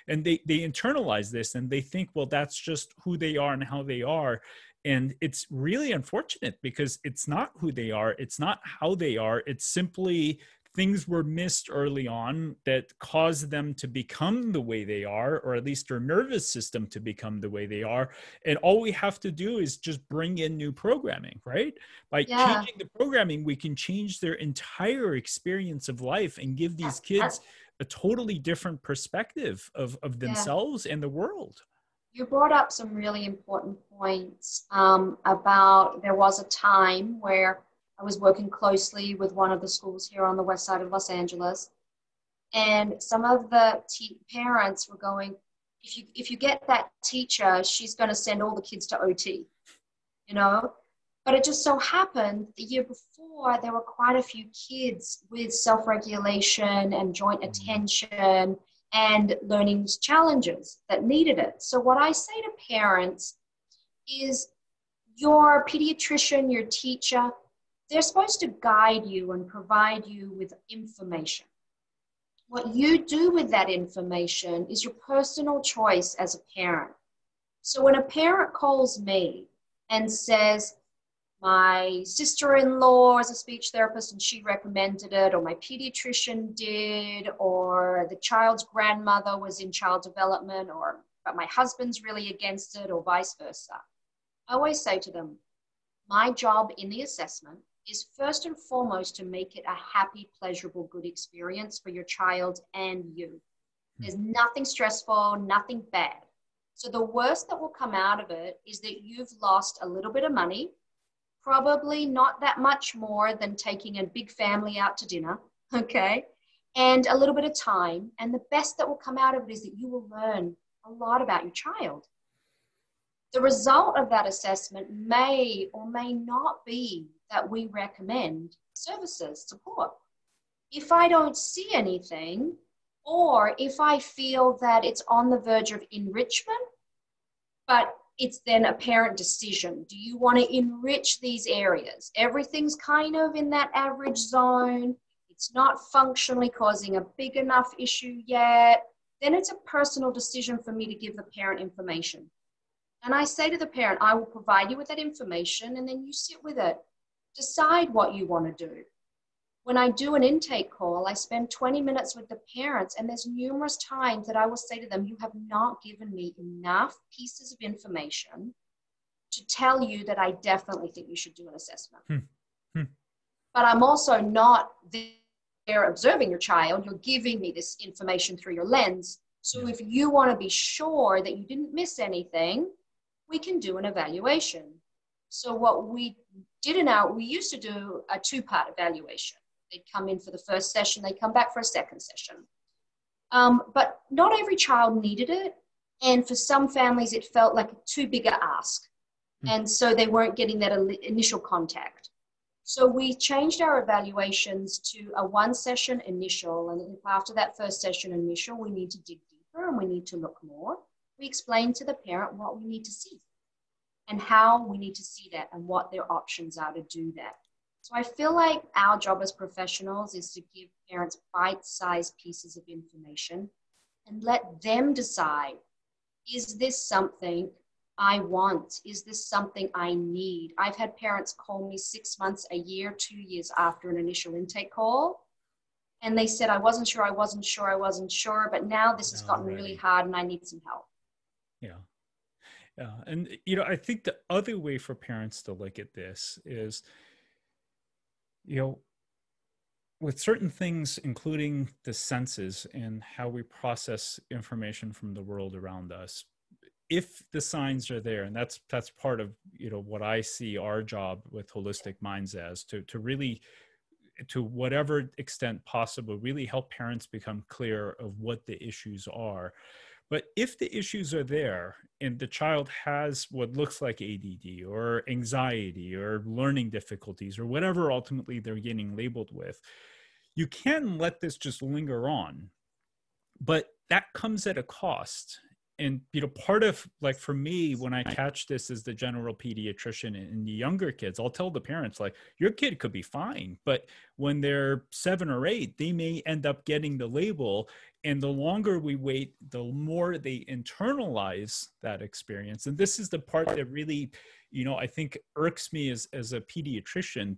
And they they internalize this and they think well that's just who they are and how they are and it's really unfortunate because it's not who they are it's not how they are it's simply things were missed early on that caused them to become the way they are or at least their nervous system to become the way they are and all we have to do is just bring in new programming right by yeah. changing the programming we can change their entire experience of life and give these kids a totally different perspective of, of themselves yeah. and the world you brought up some really important points um, about there was a time where I was working closely with one of the schools here on the west side of Los Angeles, and some of the te- parents were going, "If you if you get that teacher, she's going to send all the kids to OT," you know. But it just so happened the year before there were quite a few kids with self-regulation and joint mm-hmm. attention and learning challenges that needed it. So, what I say to parents is your pediatrician, your teacher, they're supposed to guide you and provide you with information. What you do with that information is your personal choice as a parent. So, when a parent calls me and says, my sister-in-law is a speech therapist and she recommended it or my pediatrician did or the child's grandmother was in child development or but my husband's really against it or vice versa. I always say to them my job in the assessment is first and foremost to make it a happy pleasurable good experience for your child and you. Hmm. there's nothing stressful nothing bad. So the worst that will come out of it is that you've lost a little bit of money probably not that much more than taking a big family out to dinner, okay? And a little bit of time. And the best that will come out of it is that you will learn a lot about your child. The result of that assessment may or may not be that we recommend services, support. If I don't see anything, or if I feel that it's on the verge of enrichment, but it's then a parent decision. Do you want to enrich these areas? Everything's kind of in that average zone. It's not functionally causing a big enough issue yet. Then it's a personal decision for me to give the parent information. And I say to the parent, I will provide you with that information and then you sit with it. Decide what you want to do when I do an intake call, I spend 20 minutes with the parents, and there's numerous times that I will say to them, You have not given me enough pieces of information to tell you that I definitely think you should do an assessment. Hmm. Hmm. But I'm also not there observing your child. You're giving me this information through your lens. So if you want to be sure that you didn't miss anything, we can do an evaluation. So what we did in our, we used to do a two-part evaluation. They'd come in for the first session, they'd come back for a second session. Um, but not every child needed it. And for some families, it felt like a too big a ask. Mm. And so they weren't getting that initial contact. So we changed our evaluations to a one session initial. And after that first session initial, we need to dig deeper and we need to look more. We explain to the parent what we need to see and how we need to see that and what their options are to do that. So I feel like our job as professionals is to give parents bite sized pieces of information and let them decide is this something I want? Is this something I need? I've had parents call me six months, a year, two years after an initial intake call. And they said, I wasn't sure, I wasn't sure, I wasn't sure, but now this has gotten really hard and I need some help. Yeah. Yeah. And, you know, I think the other way for parents to look at this is, you know, with certain things, including the senses and how we process information from the world around us, if the signs are there and that's that's part of you know what i see our job with Wholistic Minds as to to really to whatever extent possible really help parents become clear of what the issues are but if the issues are there and the child has what looks like ADD or anxiety or learning difficulties or whatever ultimately they're getting labeled with, you can let this just linger on. But that comes at a cost and you know part of like for me when i catch this as the general pediatrician in the younger kids i'll tell the parents like your kid could be fine but when they're seven or eight they may end up getting the label and the longer we wait the more they internalize that experience. And this is the part that really you know i think irks me as, as a pediatrician.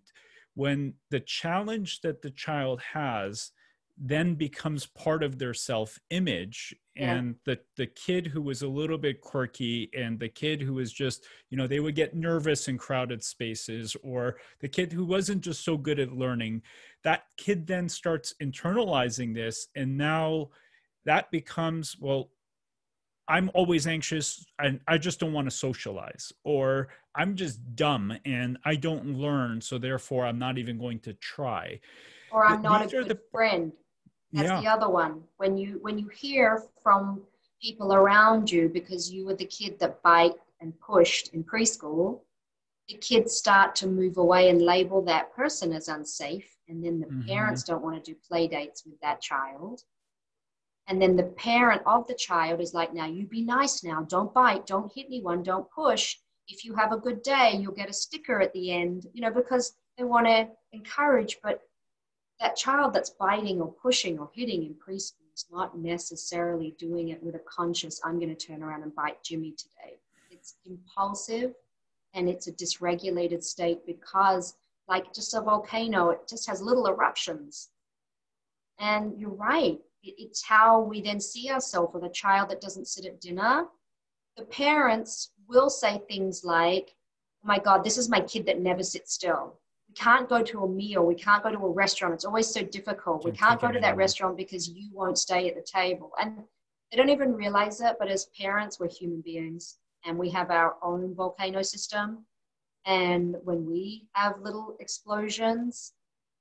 When the challenge that the child has then becomes part of their self image yeah. and the the kid who was a little bit quirky and the kid who was just you know they would get nervous in crowded spaces or the kid who wasn't just so good at learning that kid then starts internalizing this. And now that becomes well I'm always anxious and I just don't want to socialize or I'm just dumb and I don't learn so therefore I'm not even going to try. Or I'm not These a good the, friend that's yeah. the other one. When you when you hear from people around you because you were the kid that bite and pushed in preschool, the kids start to move away and label that person as unsafe. And then the mm-hmm. parents don't want to do play dates with that child. And then the parent of the child is like, now you be nice now. Don't bite. Don't hit anyone. Don't push. If you have a good day, you'll get a sticker at the end, you know, because they want to encourage. But that child that's biting or pushing or hitting in preschool is not necessarily doing it with a conscious, I'm going to turn around and bite Jimmy today. It's impulsive and it's a dysregulated state because, like just a volcano, it just has little eruptions. And you're right, it's how we then see ourselves with a child that doesn't sit at dinner. The parents will say things like, oh my God, this is my kid that never sits still can't go to a meal. We can't go to a restaurant. It's always so difficult. We can't go to that restaurant because you won't stay at the table. And they don't even realize it, but as parents, we're human beings and we have our own volcano system. And when we have little explosions,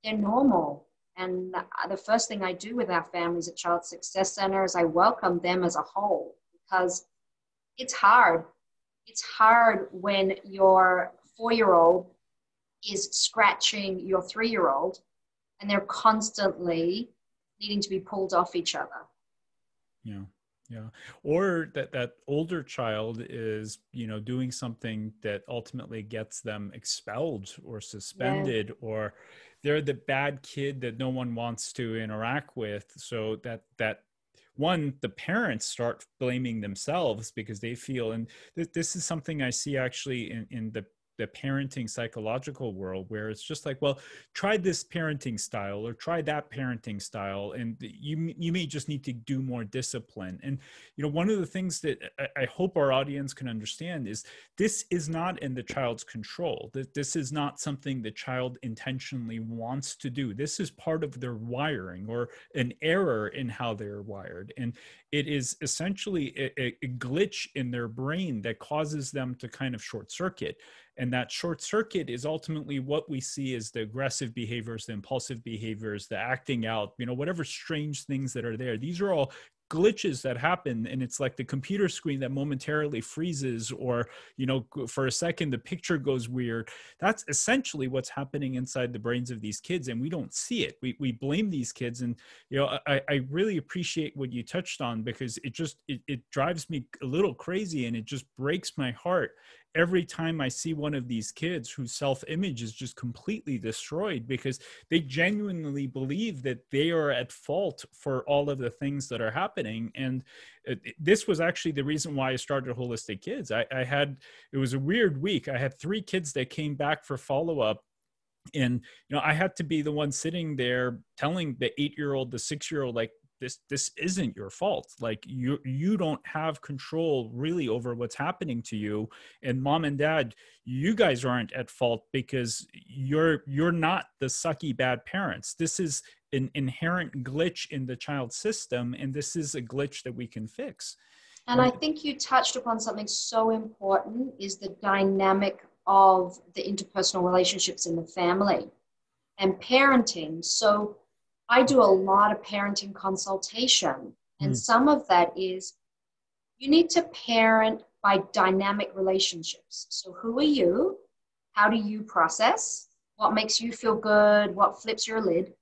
they're normal. And the first thing I do with our families at Child Success Center is I welcome them as a whole because it's hard. It's hard when your four year old is scratching your three year old and they're constantly needing to be pulled off each other. Yeah. Yeah. Or that that older child is, you know, doing something that ultimately gets them expelled or suspended yeah. or they're the bad kid that no one wants to interact with. So that that one the parents start blaming themselves because they feel and th- this is something i see actually in, in the the parenting psychological world where it's just like well try this parenting style or try that parenting style and you you may just need to do more discipline. And you know one of the things that i, I hope our audience can understand is this is not in the child's control. That this is not something the child intentionally wants to do. This is part of their wiring or an error in how they're wired. And it is essentially a, a glitch in their brain that causes them to kind of short circuit and that short circuit is ultimately what we see as the aggressive behaviors the impulsive behaviors the acting out you know whatever strange things that are there. These are all glitches that happen and it's like the computer screen that momentarily freezes or you know for a second the picture goes weird. That's essentially what's happening inside the brains of these kids and we don't see it. We, we blame these kids and you know I, I really appreciate what you touched on because it just it, it drives me a little crazy and it just breaks my heart every time I see one of these kids whose self image is just completely destroyed because they genuinely believe that they are at fault for all of the things that are happening. And this was actually the reason why I started Wholistic Kids. I, I had, it was a weird week. I had three kids that came back for follow up and you know i had to be the one sitting there telling the eight year old the six year old like this this isn't your fault. Like you you don't have control really over what's happening to you. And mom and dad you guys aren't at fault because you're you're not the sucky bad parents. This is an inherent glitch in the child system and this is a glitch that we can fix. And I think you touched upon something so important is the dynamic of the interpersonal relationships in the family and parenting. So I do a lot of parenting consultation, and mm. some of that is you need to parent by dynamic relationships. So, who are you? How do you process? What makes you feel good? What flips your lid?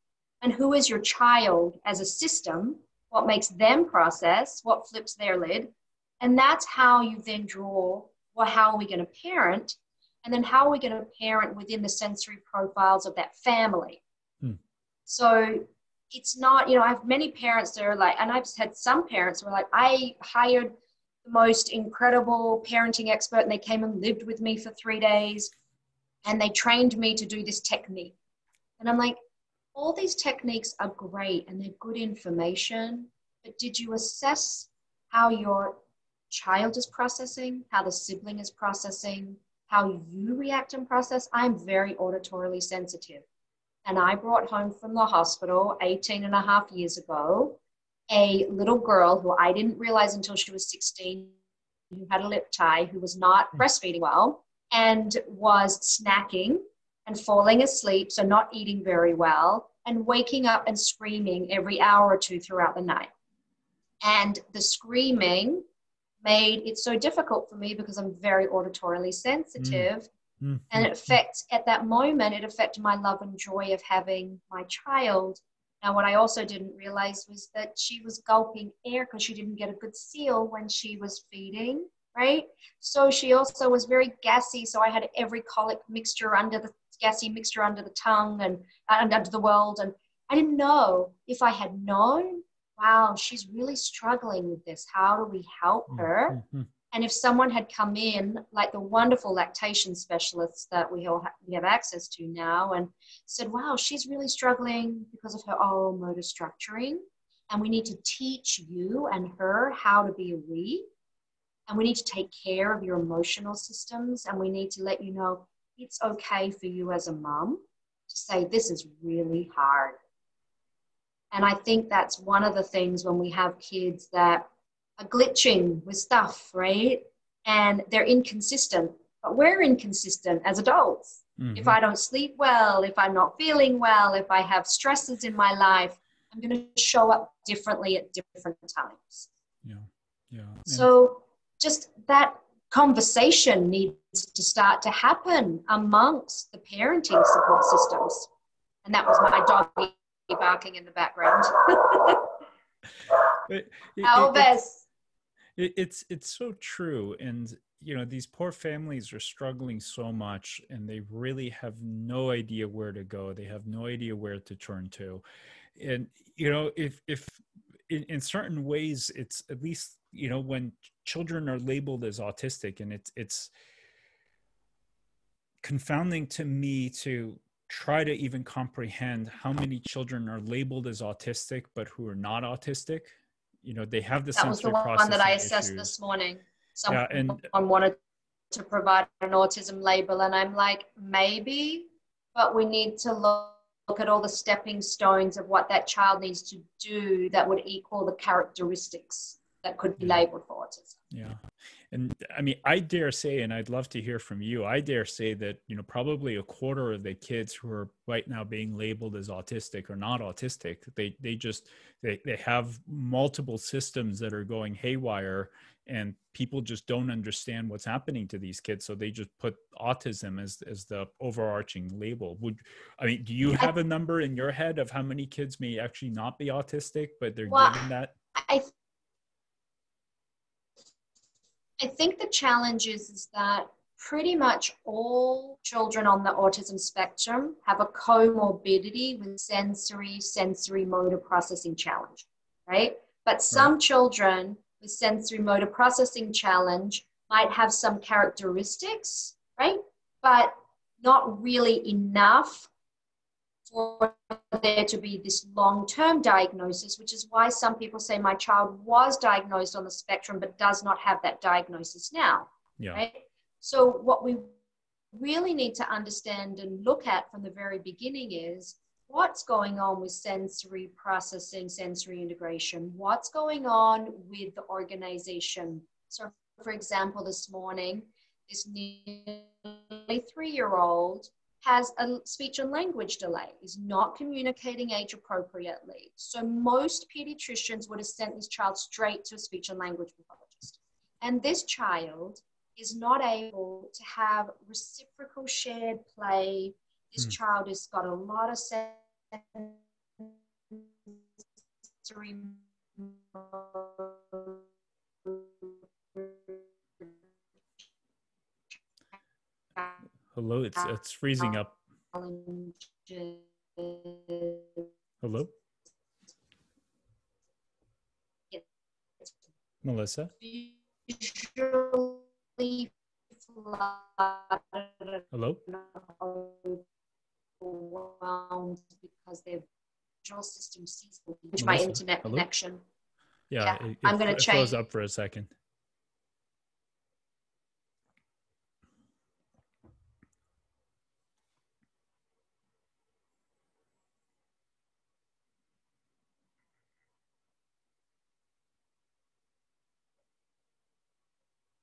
And who is your child as a system? What makes them process? What flips their lid? And that's how you then draw well, how are we going to parent? And then how are we going to parent within the sensory profiles of that family? Hmm. So it's not, you know, I have many parents that are like, and I've had some parents who are like, I hired the most incredible parenting expert and they came and lived with me for three days and they trained me to do this technique. And I'm like, all these techniques are great and they're good information, but did you assess how your child is processing, how the sibling is processing, how you react and process? I'm very auditorily sensitive. And I brought home from the hospital 18 and a half years ago a little girl who I didn't realize until she was 16 who had a lip tie, who was not hmm. breastfeeding well, and was snacking and falling asleep, so not eating very well, and waking up and screaming every hour or two throughout the night. And the screaming made it so difficult for me because I'm very auditorily sensitive. Mm. Mm-hmm. And it affects, at that moment, it affected my love and joy of having my child. Now, what I also didn't realize was that she was gulping air because she didn't get a good seal when she was feeding, right? So she also was very gassy. So I had every colic mixture under the gassy mixture under the tongue and, and under the world. And I didn't know if I had known, wow, she's really struggling with this. How do we help her? Mm-hmm. And if someone had come in, like the wonderful lactation specialists that we all ha- we have access to now, and said, "Wow, she's really struggling because of her oral motor structuring, and we need to teach you and her how to be a we, and we need to take care of your emotional systems, and we need to let you know it's okay for you as a mom to say this is really hard." And I think that's one of the things when we have kids that glitching with stuff, right? And they're inconsistent. But we're inconsistent as adults. Mm-hmm. If I don't sleep well, if I'm not feeling well, if I have stresses in my life, I'm going to show up differently at different times. Yeah. Yeah. So just that conversation needs to start to happen amongst the parenting support systems. And that was my dog barking in the background. Elvis it, it's it's so true and you know these poor families are struggling so much and they really have no idea where to go they have no idea where to turn to and you know if if in, in certain ways it's at least you know when children are labeled as autistic and it's it's confounding to me to try to even comprehend how many children are labeled as autistic but who are not autistic you know they have the that was the one that I assessed issues. this morning. Someone yeah, and, wanted to provide an autism label, and I'm like, maybe, but we need to look, look at all the stepping stones of what that child needs to do that would equal the characteristics that could be labeled for autism. Yeah. And I mean, I dare say, and I'd love to hear from you, I dare say that, you know, probably a quarter of the kids who are right now being labeled as autistic are not autistic. They, they just, they, they have multiple systems that are going haywire and people just don't understand what's happening to these kids. So they just put autism as, as the overarching label. Would, I mean, do you have a number in your head of how many kids may actually not be autistic, but they're well, given that? I I think the challenge is, is that pretty much all children on the autism spectrum have a comorbidity with sensory, sensory motor processing challenge, right? But some right. children with sensory motor processing challenge might have some characteristics, right? But not really enough for there to be this long term diagnosis, which is why some people say my child was diagnosed on the spectrum but does not have that diagnosis now. Yeah. Right? So, what we really need to understand and look at from the very beginning is what's going on with sensory processing, sensory integration, what's going on with the organization. So, for example, this morning, this nearly three year old has a speech and language delay, is not communicating age appropriately. So, most pediatricians would have sent this child straight to a speech and language pathologist. And this child is not able to have reciprocal shared play. This mm. child has got a lot of sensory Hello, it's it's freezing up. Hello? Melissa? Hello? Because their visual system sees my internet Hello? connection. Yeah, yeah. It, I'm going to change. up for a second.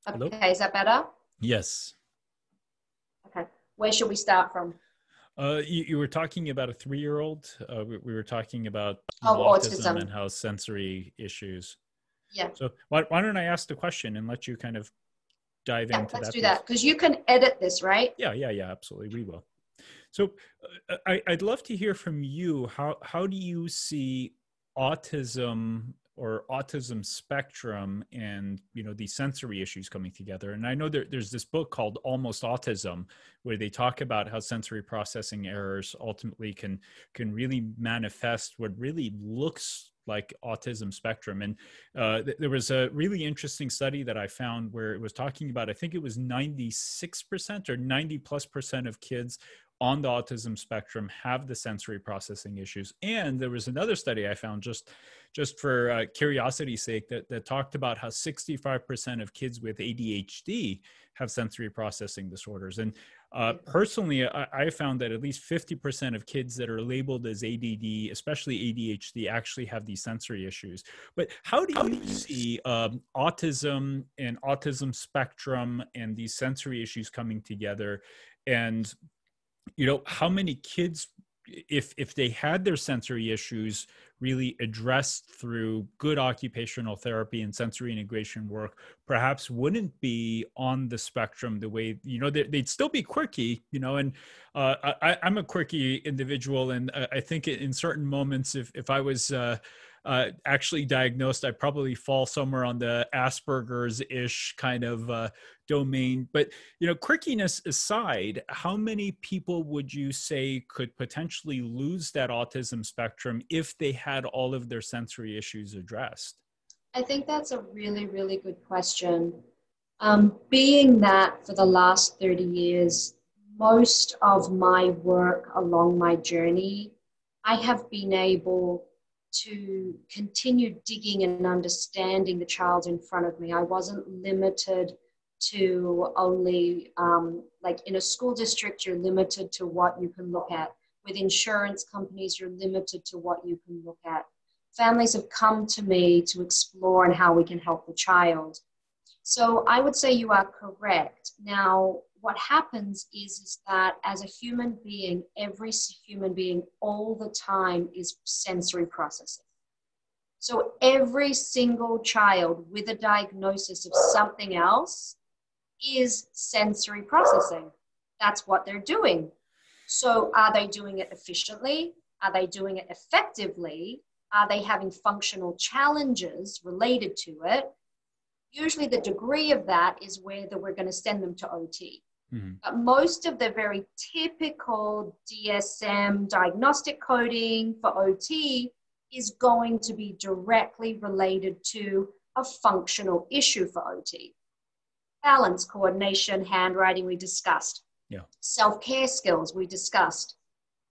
Hello? Okay, is that better? Yes. Okay, where should we start from? Uh, you, you were talking about a three-year-old. Uh, we, we, were talking about oh, autism, autism, and how sensory issues. Yeah. So why, why don't I ask the question and let you kind of dive yeah, into let's that? do that because you can edit this, right? Yeah, yeah, yeah. Absolutely, we will. So uh, I, I'd love to hear from you. How how do you see autism or autism spectrum and you know these sensory issues coming together. And i know there, there's this book called almost autism where they talk about how sensory processing errors ultimately can can really manifest what really looks like autism spectrum. And uh, th- there was a really interesting study that i found where it was talking about i think it was 96% or 90 plus percent of kids on the autism spectrum have the sensory processing issues. And there was another study i found just just for uh, curiosity's sake that, that talked about how 65% of kids with adhd have sensory processing disorders. And uh, personally I, I, found that at least 50% of kids that are labeled as add especially adhd actually have these sensory issues. But how do you see um, autism and autism spectrum and these sensory issues coming together? And you know how many kids if if they had their sensory issues really addressed through good occupational therapy and sensory integration work perhaps wouldn't be on the spectrum the way you know they, would still be quirky you know and uh, I, i'm a quirky individual and i think in certain moments if if i was uh, uh, actually diagnosed, I probably fall somewhere on the Asperger's ish kind of uh, domain. But you know, quirkiness aside, how many people would you say could potentially lose that autism spectrum if they had all of their sensory issues addressed? I think that's a really, really good question. Um, being that for the last 30 years, most of my work along my journey, I have been able to continue digging and understanding the child in front of me. I wasn't limited to only, um, like in a school district, you're limited to what you can look at. With insurance companies, you're limited to what you can look at. Families have come to me to explore and how we can help the child. So I would say you are correct. Now, what happens is, is that as a human being, every human being all the time is sensory processing. So every single child with a diagnosis of something else is sensory processing. That's what they're doing. So are they doing it efficiently? Are they doing it effectively? Are they having functional challenges related to it? Usually, the degree of that is whether we're going to send them to OT. Mm-hmm. But most of the very typical DSM diagnostic coding for OT is going to be directly related to a functional issue for OT. Balance, coordination, handwriting, we discussed. Yeah. Self care skills, we discussed.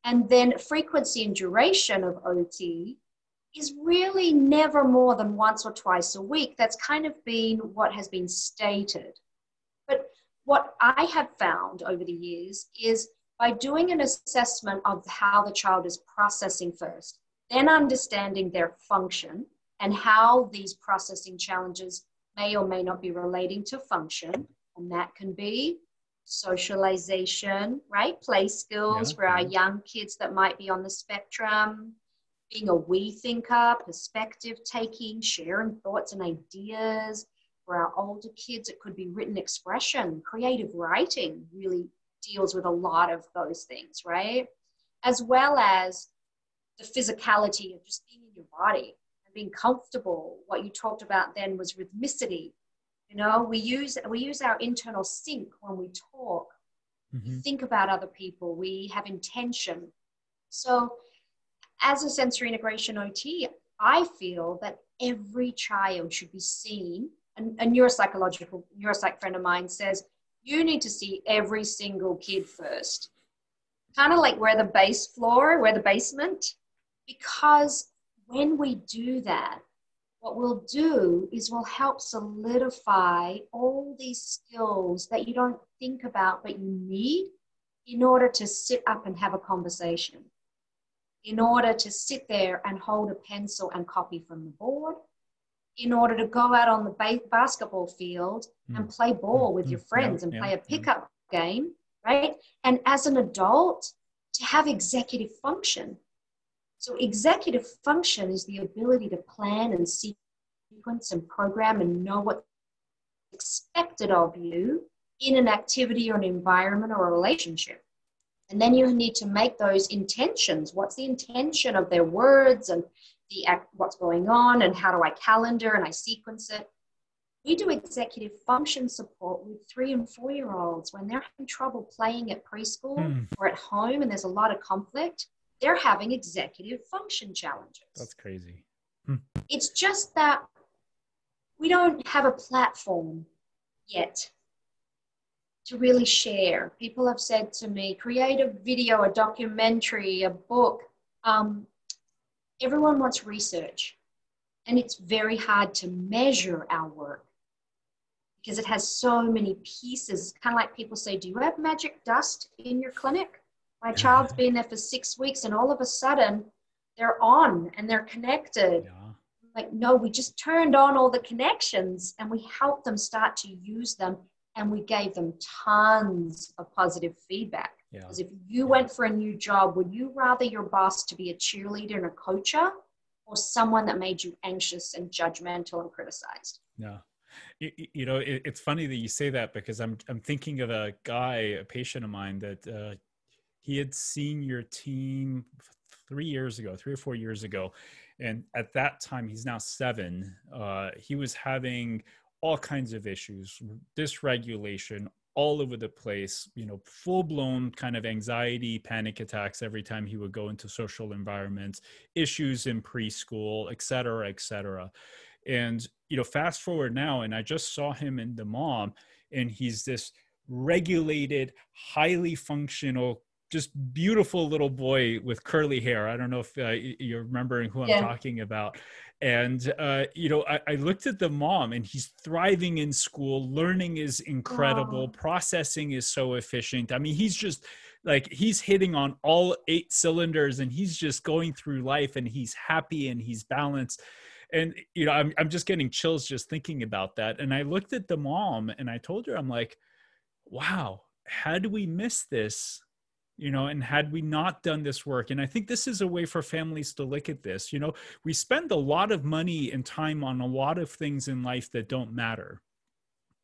And then frequency and duration of OT is really never more than once or twice a week. That's kind of been what has been stated. What I have found over the years is by doing an assessment of how the child is processing first, then understanding their function and how these processing challenges may or may not be relating to function. And that can be socialization, right? Play skills yeah. for our young kids that might be on the spectrum, being a we thinker, perspective taking, sharing thoughts and ideas. For our older kids, it could be written expression, creative writing really deals with a lot of those things, right? As well as the physicality of just being in your body and being comfortable. What you talked about then was rhythmicity. You know, we use we use our internal sync when we talk. Mm-hmm. Think about other people. We have intention. So, as a sensory integration OT, I feel that every child should be seen. And a neuropsychological neuropsych friend of mine says you need to see every single kid first. Kind of like where the base floor, where the basement, because when we do that, what we'll do is we'll help solidify all these skills that you don't think about but you need in order to sit up and have a conversation, in order to sit there and hold a pencil and copy from the board, in order to go out on the ba- basketball field mm. and play ball mm. with your mm. friends yeah, and yeah, play a pickup yeah. game, right? And as an adult, to have executive function. So, executive function is the ability to plan and sequence and program and know what's expected of you in an activity or an environment or a relationship. And then you need to make those intentions. What's the intention of their words and the what's going on and how do I calendar and I sequence it. We do executive function support with three and four year olds when they're having trouble playing at preschool mm. or at home and there's a lot of conflict they're having executive function challenges. That's crazy. Hmm. It's just that we don't have a platform yet to really share. People have said to me, create a video, a documentary, a book. Um, everyone wants research, and it's very hard to measure our work because it has so many pieces. Kind of like people say, Do you have magic dust in your clinic? My child's been there for six weeks, and all of a sudden, they're on and they're connected. Yeah. Like, no, we just turned on all the connections and we helped them start to use them and we gave them tons of positive feedback. Yeah. Because if you yeah. went for a new job, would you rather your boss to be a cheerleader and a coacher or someone that made you anxious and judgmental and criticized? Yeah. You, you know, it, it's funny that you say that because I'm, I'm thinking of a guy, a patient of mine that uh, he had seen your team three years ago, three or four years ago. And at that time, he's now seven. Uh, he was having all kinds of issues, dysregulation all over the place, you know, full blown kind of anxiety, panic attacks every time he would go into social environments, issues in preschool, et cetera, et cetera. And, you know, fast forward now, and I just saw him in the mom, and he's this regulated, highly functional just beautiful little boy with curly hair. I don't know if uh, you're remembering who I'm yeah. talking about. And, uh, you know, I, I, looked at the mom and he's thriving in school. Learning is incredible. Processing is so efficient. I mean, he's just like, he's hitting on all eight cylinders and he's just going through life and he's happy and he's balanced. And, you know, I'm, I'm just getting chills just thinking about that. And I looked at the mom and I told her, I'm like, wow, how do we miss this you know and had we not done this work and i think this is a way for families to look at this you know we spend a lot of money and time on a lot of things in life that don't matter.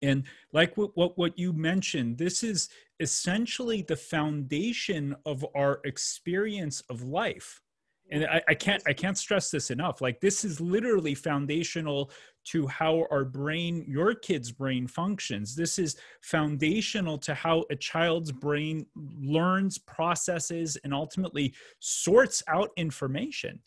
And like what, what, what you mentioned this is essentially the foundation of our experience of life and I, I, can't i can't stress this enough. Like this is literally foundational to how our brain your kid's brain functions. This is foundational to how a child's brain learns processes and ultimately sorts out information.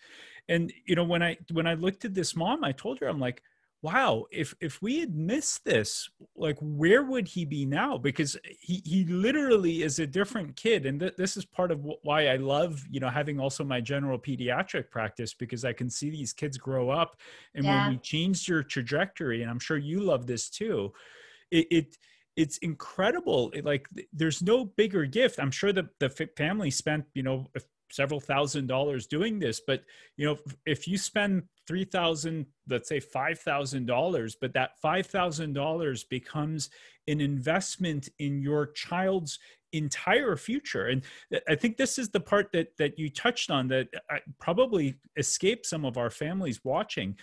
And you know when i when i looked at this mom i told her i'm like wow if if we had missed this like where would he be now because he he literally is a different kid and th- this is part of why i love you know having also my general pediatric practice because i can see these kids grow up and yeah. when we changed your trajectory and i'm sure you love this too it, it it's incredible like there's no bigger gift i'm sure that the family spent you know several thousand dollars doing this but you know if you spend 3000 let's say $5000 but that $5000 becomes an investment in your child's entire future. And i think this is the part that that you touched on that uh, probably escaped some of our families watching.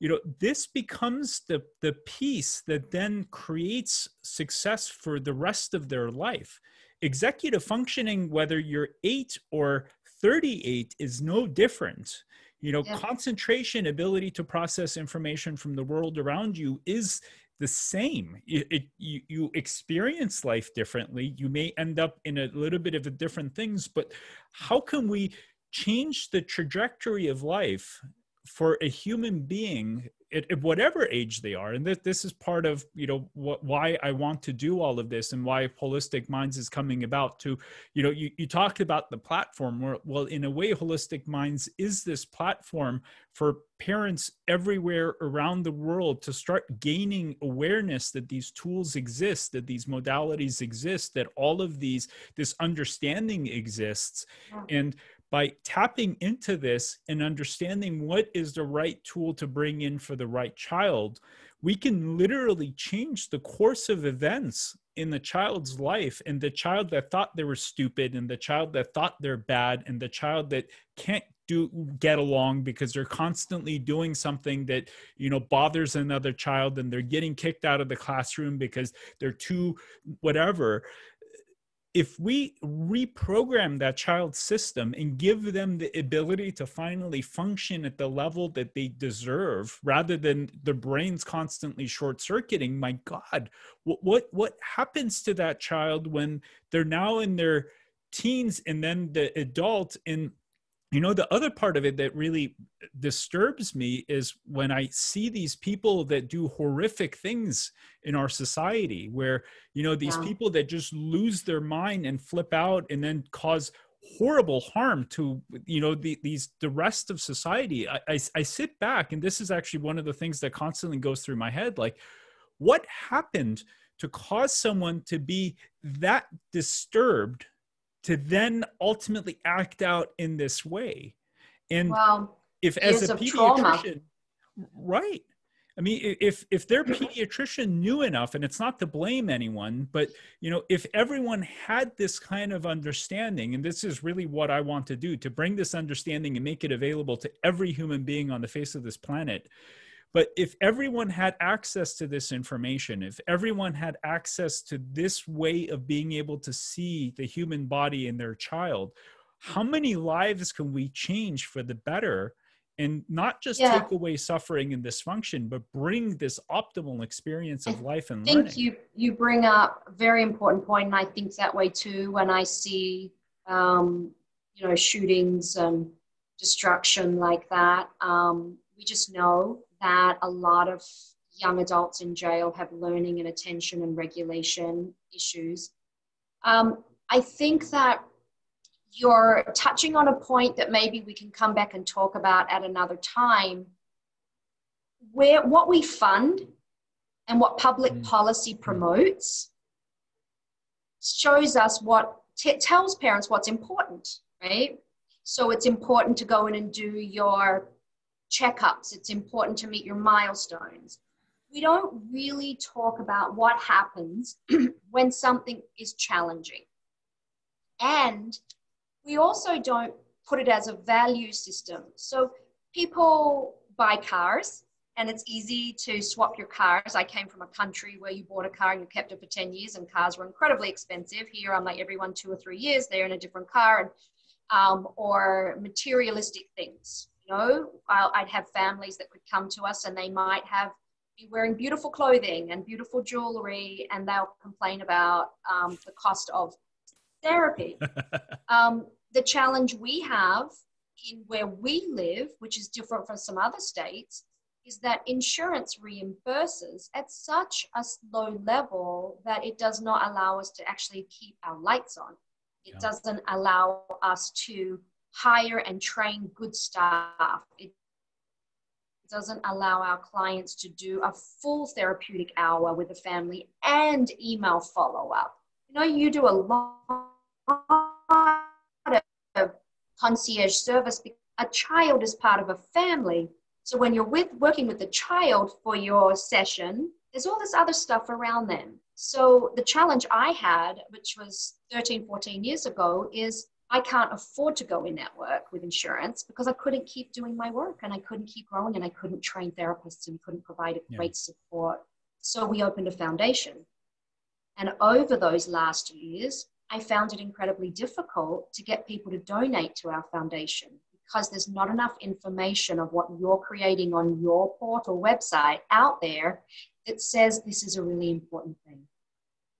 You know this becomes the the piece that then creates success for the rest of their life. Executive functioning whether you're 8 or 38 is no different you know yeah. concentration ability to process information from the world around you is the same it, it, you, you experience life differently you may end up in a little bit of a different things but how can we change the trajectory of life for a human being at, at, whatever age they are and this, this is part of you know what, why i want to do all of this and why Wholistic Minds is coming about to you know you, you talked about the platform where well in a way Wholistic Minds is this platform for parents everywhere around the world to start gaining awareness that these tools exist that these modalities exist that all of these this understanding exists. And by tapping into this and understanding what is the right tool to bring in for the right child, we can literally change the course of events in the child's life and the child that thought they were stupid and the child that thought they're bad and the child that can't do get along because they're constantly doing something that you know bothers another child and they're getting kicked out of the classroom because they're too whatever if we reprogram that child's system and give them the ability to finally function at the level that they deserve rather than the brains constantly short circuiting my god what, what what happens to that child when they're now in their teens and then the adult and you know the other part of it that really disturbs me is when i see these people that do horrific things in our society where you know these yeah. people that just lose their mind and flip out and then cause horrible harm to you know the, these the rest of society I, I, I sit back and this is actually one of the things that constantly goes through my head like what happened to cause someone to be that disturbed to then ultimately act out in this way. And well, if as a pediatrician, right. I mean, if if their pediatrician knew enough, and it's not to blame anyone, but you know, if everyone had this kind of understanding, and this is really what I want to do to bring this understanding and make it available to every human being on the face of this planet, but if everyone had access to this information, if everyone had access to this way of being able to see the human body in their child, how many lives can we change for the better? And not just yeah. take away suffering and dysfunction, but bring this optimal experience of life and I think you you bring up a very important point, and I think that way too. When I see, um, you know, shootings and destruction like that, um, we just know that a lot of young adults in jail have learning and attention and regulation issues. Um, I think that you're touching on a point that maybe we can come back and talk about at another time. Where what we fund and what public mm. policy promotes shows us what t- tells parents what's important, right? So it's important to go in and do your checkups, it's important to meet your milestones. We don't really talk about what happens when something is challenging. And we also don't put it as a value system. So people buy cars and it's easy to swap your cars. I came from a country where you bought a car and you kept it for 10 years and cars were incredibly expensive. Here I'm like everyone two or three years, they're in a different car and, um, or materialistic things know, I'd have families that could come to us and they might have be wearing beautiful clothing and beautiful jewelry, and they'll complain about um, the cost of therapy. um, the challenge we have in where we live, which is different from some other states, is that insurance reimburses at such a low level that it does not allow us to actually keep our lights on. It yeah. doesn't allow us to hire and train good staff. It doesn't allow our clients to do a full therapeutic hour with the family and email follow up. You know, you do a lot of concierge service. A child is part of a family. So when you're with working with the child for your session, there's all this other stuff around them. So the challenge I had, which was 13, 14 years ago, is I can't afford to go in network with insurance because I couldn't keep doing my work and I couldn't keep growing and I couldn't train therapists and couldn't provide a great support. So we opened a foundation. And over those last years, I found it incredibly difficult to get people to donate to our foundation because there's not enough information of what you're creating on your portal website out there that says this is a really important thing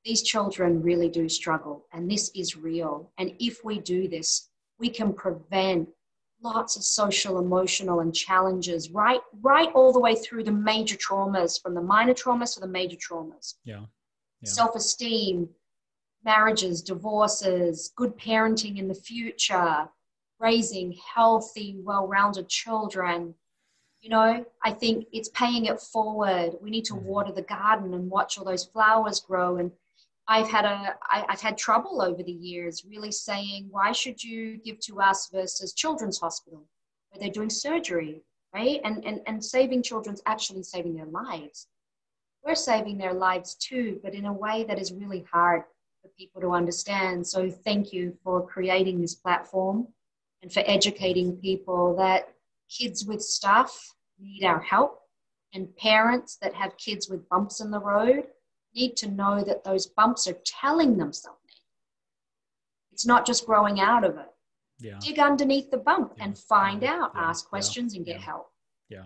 these children really do struggle, and this is real. And if we do this, we can prevent lots of social, emotional, and challenges right, right all the way through the major traumas, from the minor traumas to the major traumas. Yeah. yeah. Self-esteem, marriages, divorces, good parenting in the future, raising healthy, well-rounded children. You know, I think it's paying it forward. We need to mm-hmm. water the garden and watch all those flowers grow and I've had a I've had trouble over the years really saying why should you give to us versus Children's Hospital where they're doing surgery, right? And and and saving children's actually saving their lives. We're saving their lives too, but in a way that is really hard for people to understand. So thank you for creating this platform and for educating people that kids with stuff need our help and parents that have kids with bumps in the road need to know that those bumps are telling them something. It's not just growing out of it. Yeah. Dig underneath the bump yeah. and find yeah. out, ask questions, and get help. Yeah.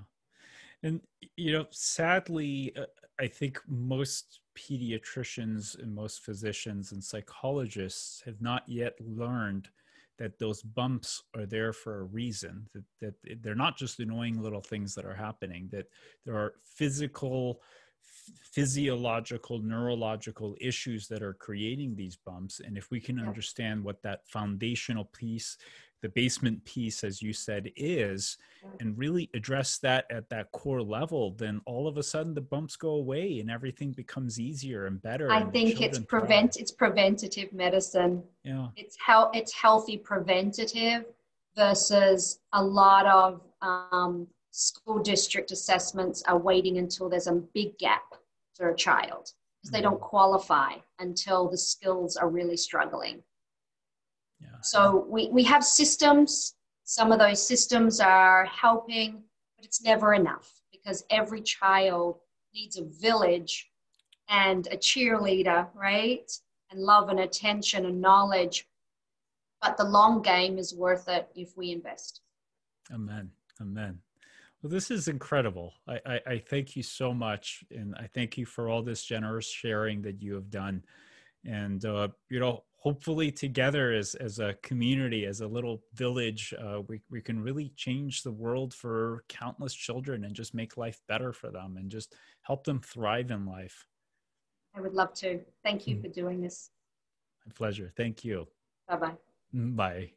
And, you know, sadly, uh, I think most pediatricians and most physicians and psychologists have not yet learned that those bumps are there for a reason that, that they're not just annoying little things that are happening that there are physical physiological neurological issues that are creating these bumps. And if we can understand what that foundational piece the basement piece as you said is and really address that at that core level then all of a sudden the bumps go away and everything becomes easier and better i and think it's prevent thrive. it's preventative medicine. Yeah. It's how it's healthy preventative versus a lot of um, school district assessments are waiting until there's a big gap for a child because they don't mm. qualify until the skills are really struggling. Yeah. So we, we have systems. Some of those systems are helping, but it's never enough because every child needs a village and a cheerleader, right? And love and attention and knowledge. But the long game is worth it if we invest. Amen. Amen. Well, this is incredible. I, I, I, thank you so much. And I thank you for all this generous sharing that you have done. And, uh, you know, hopefully together as, as a community, as a little village, uh, we, we can really change the world for countless children and just make life better for them and just help them thrive in life. I would love to. Thank you mm. for doing this. My pleasure. Thank you. Bye-bye. Mm, bye.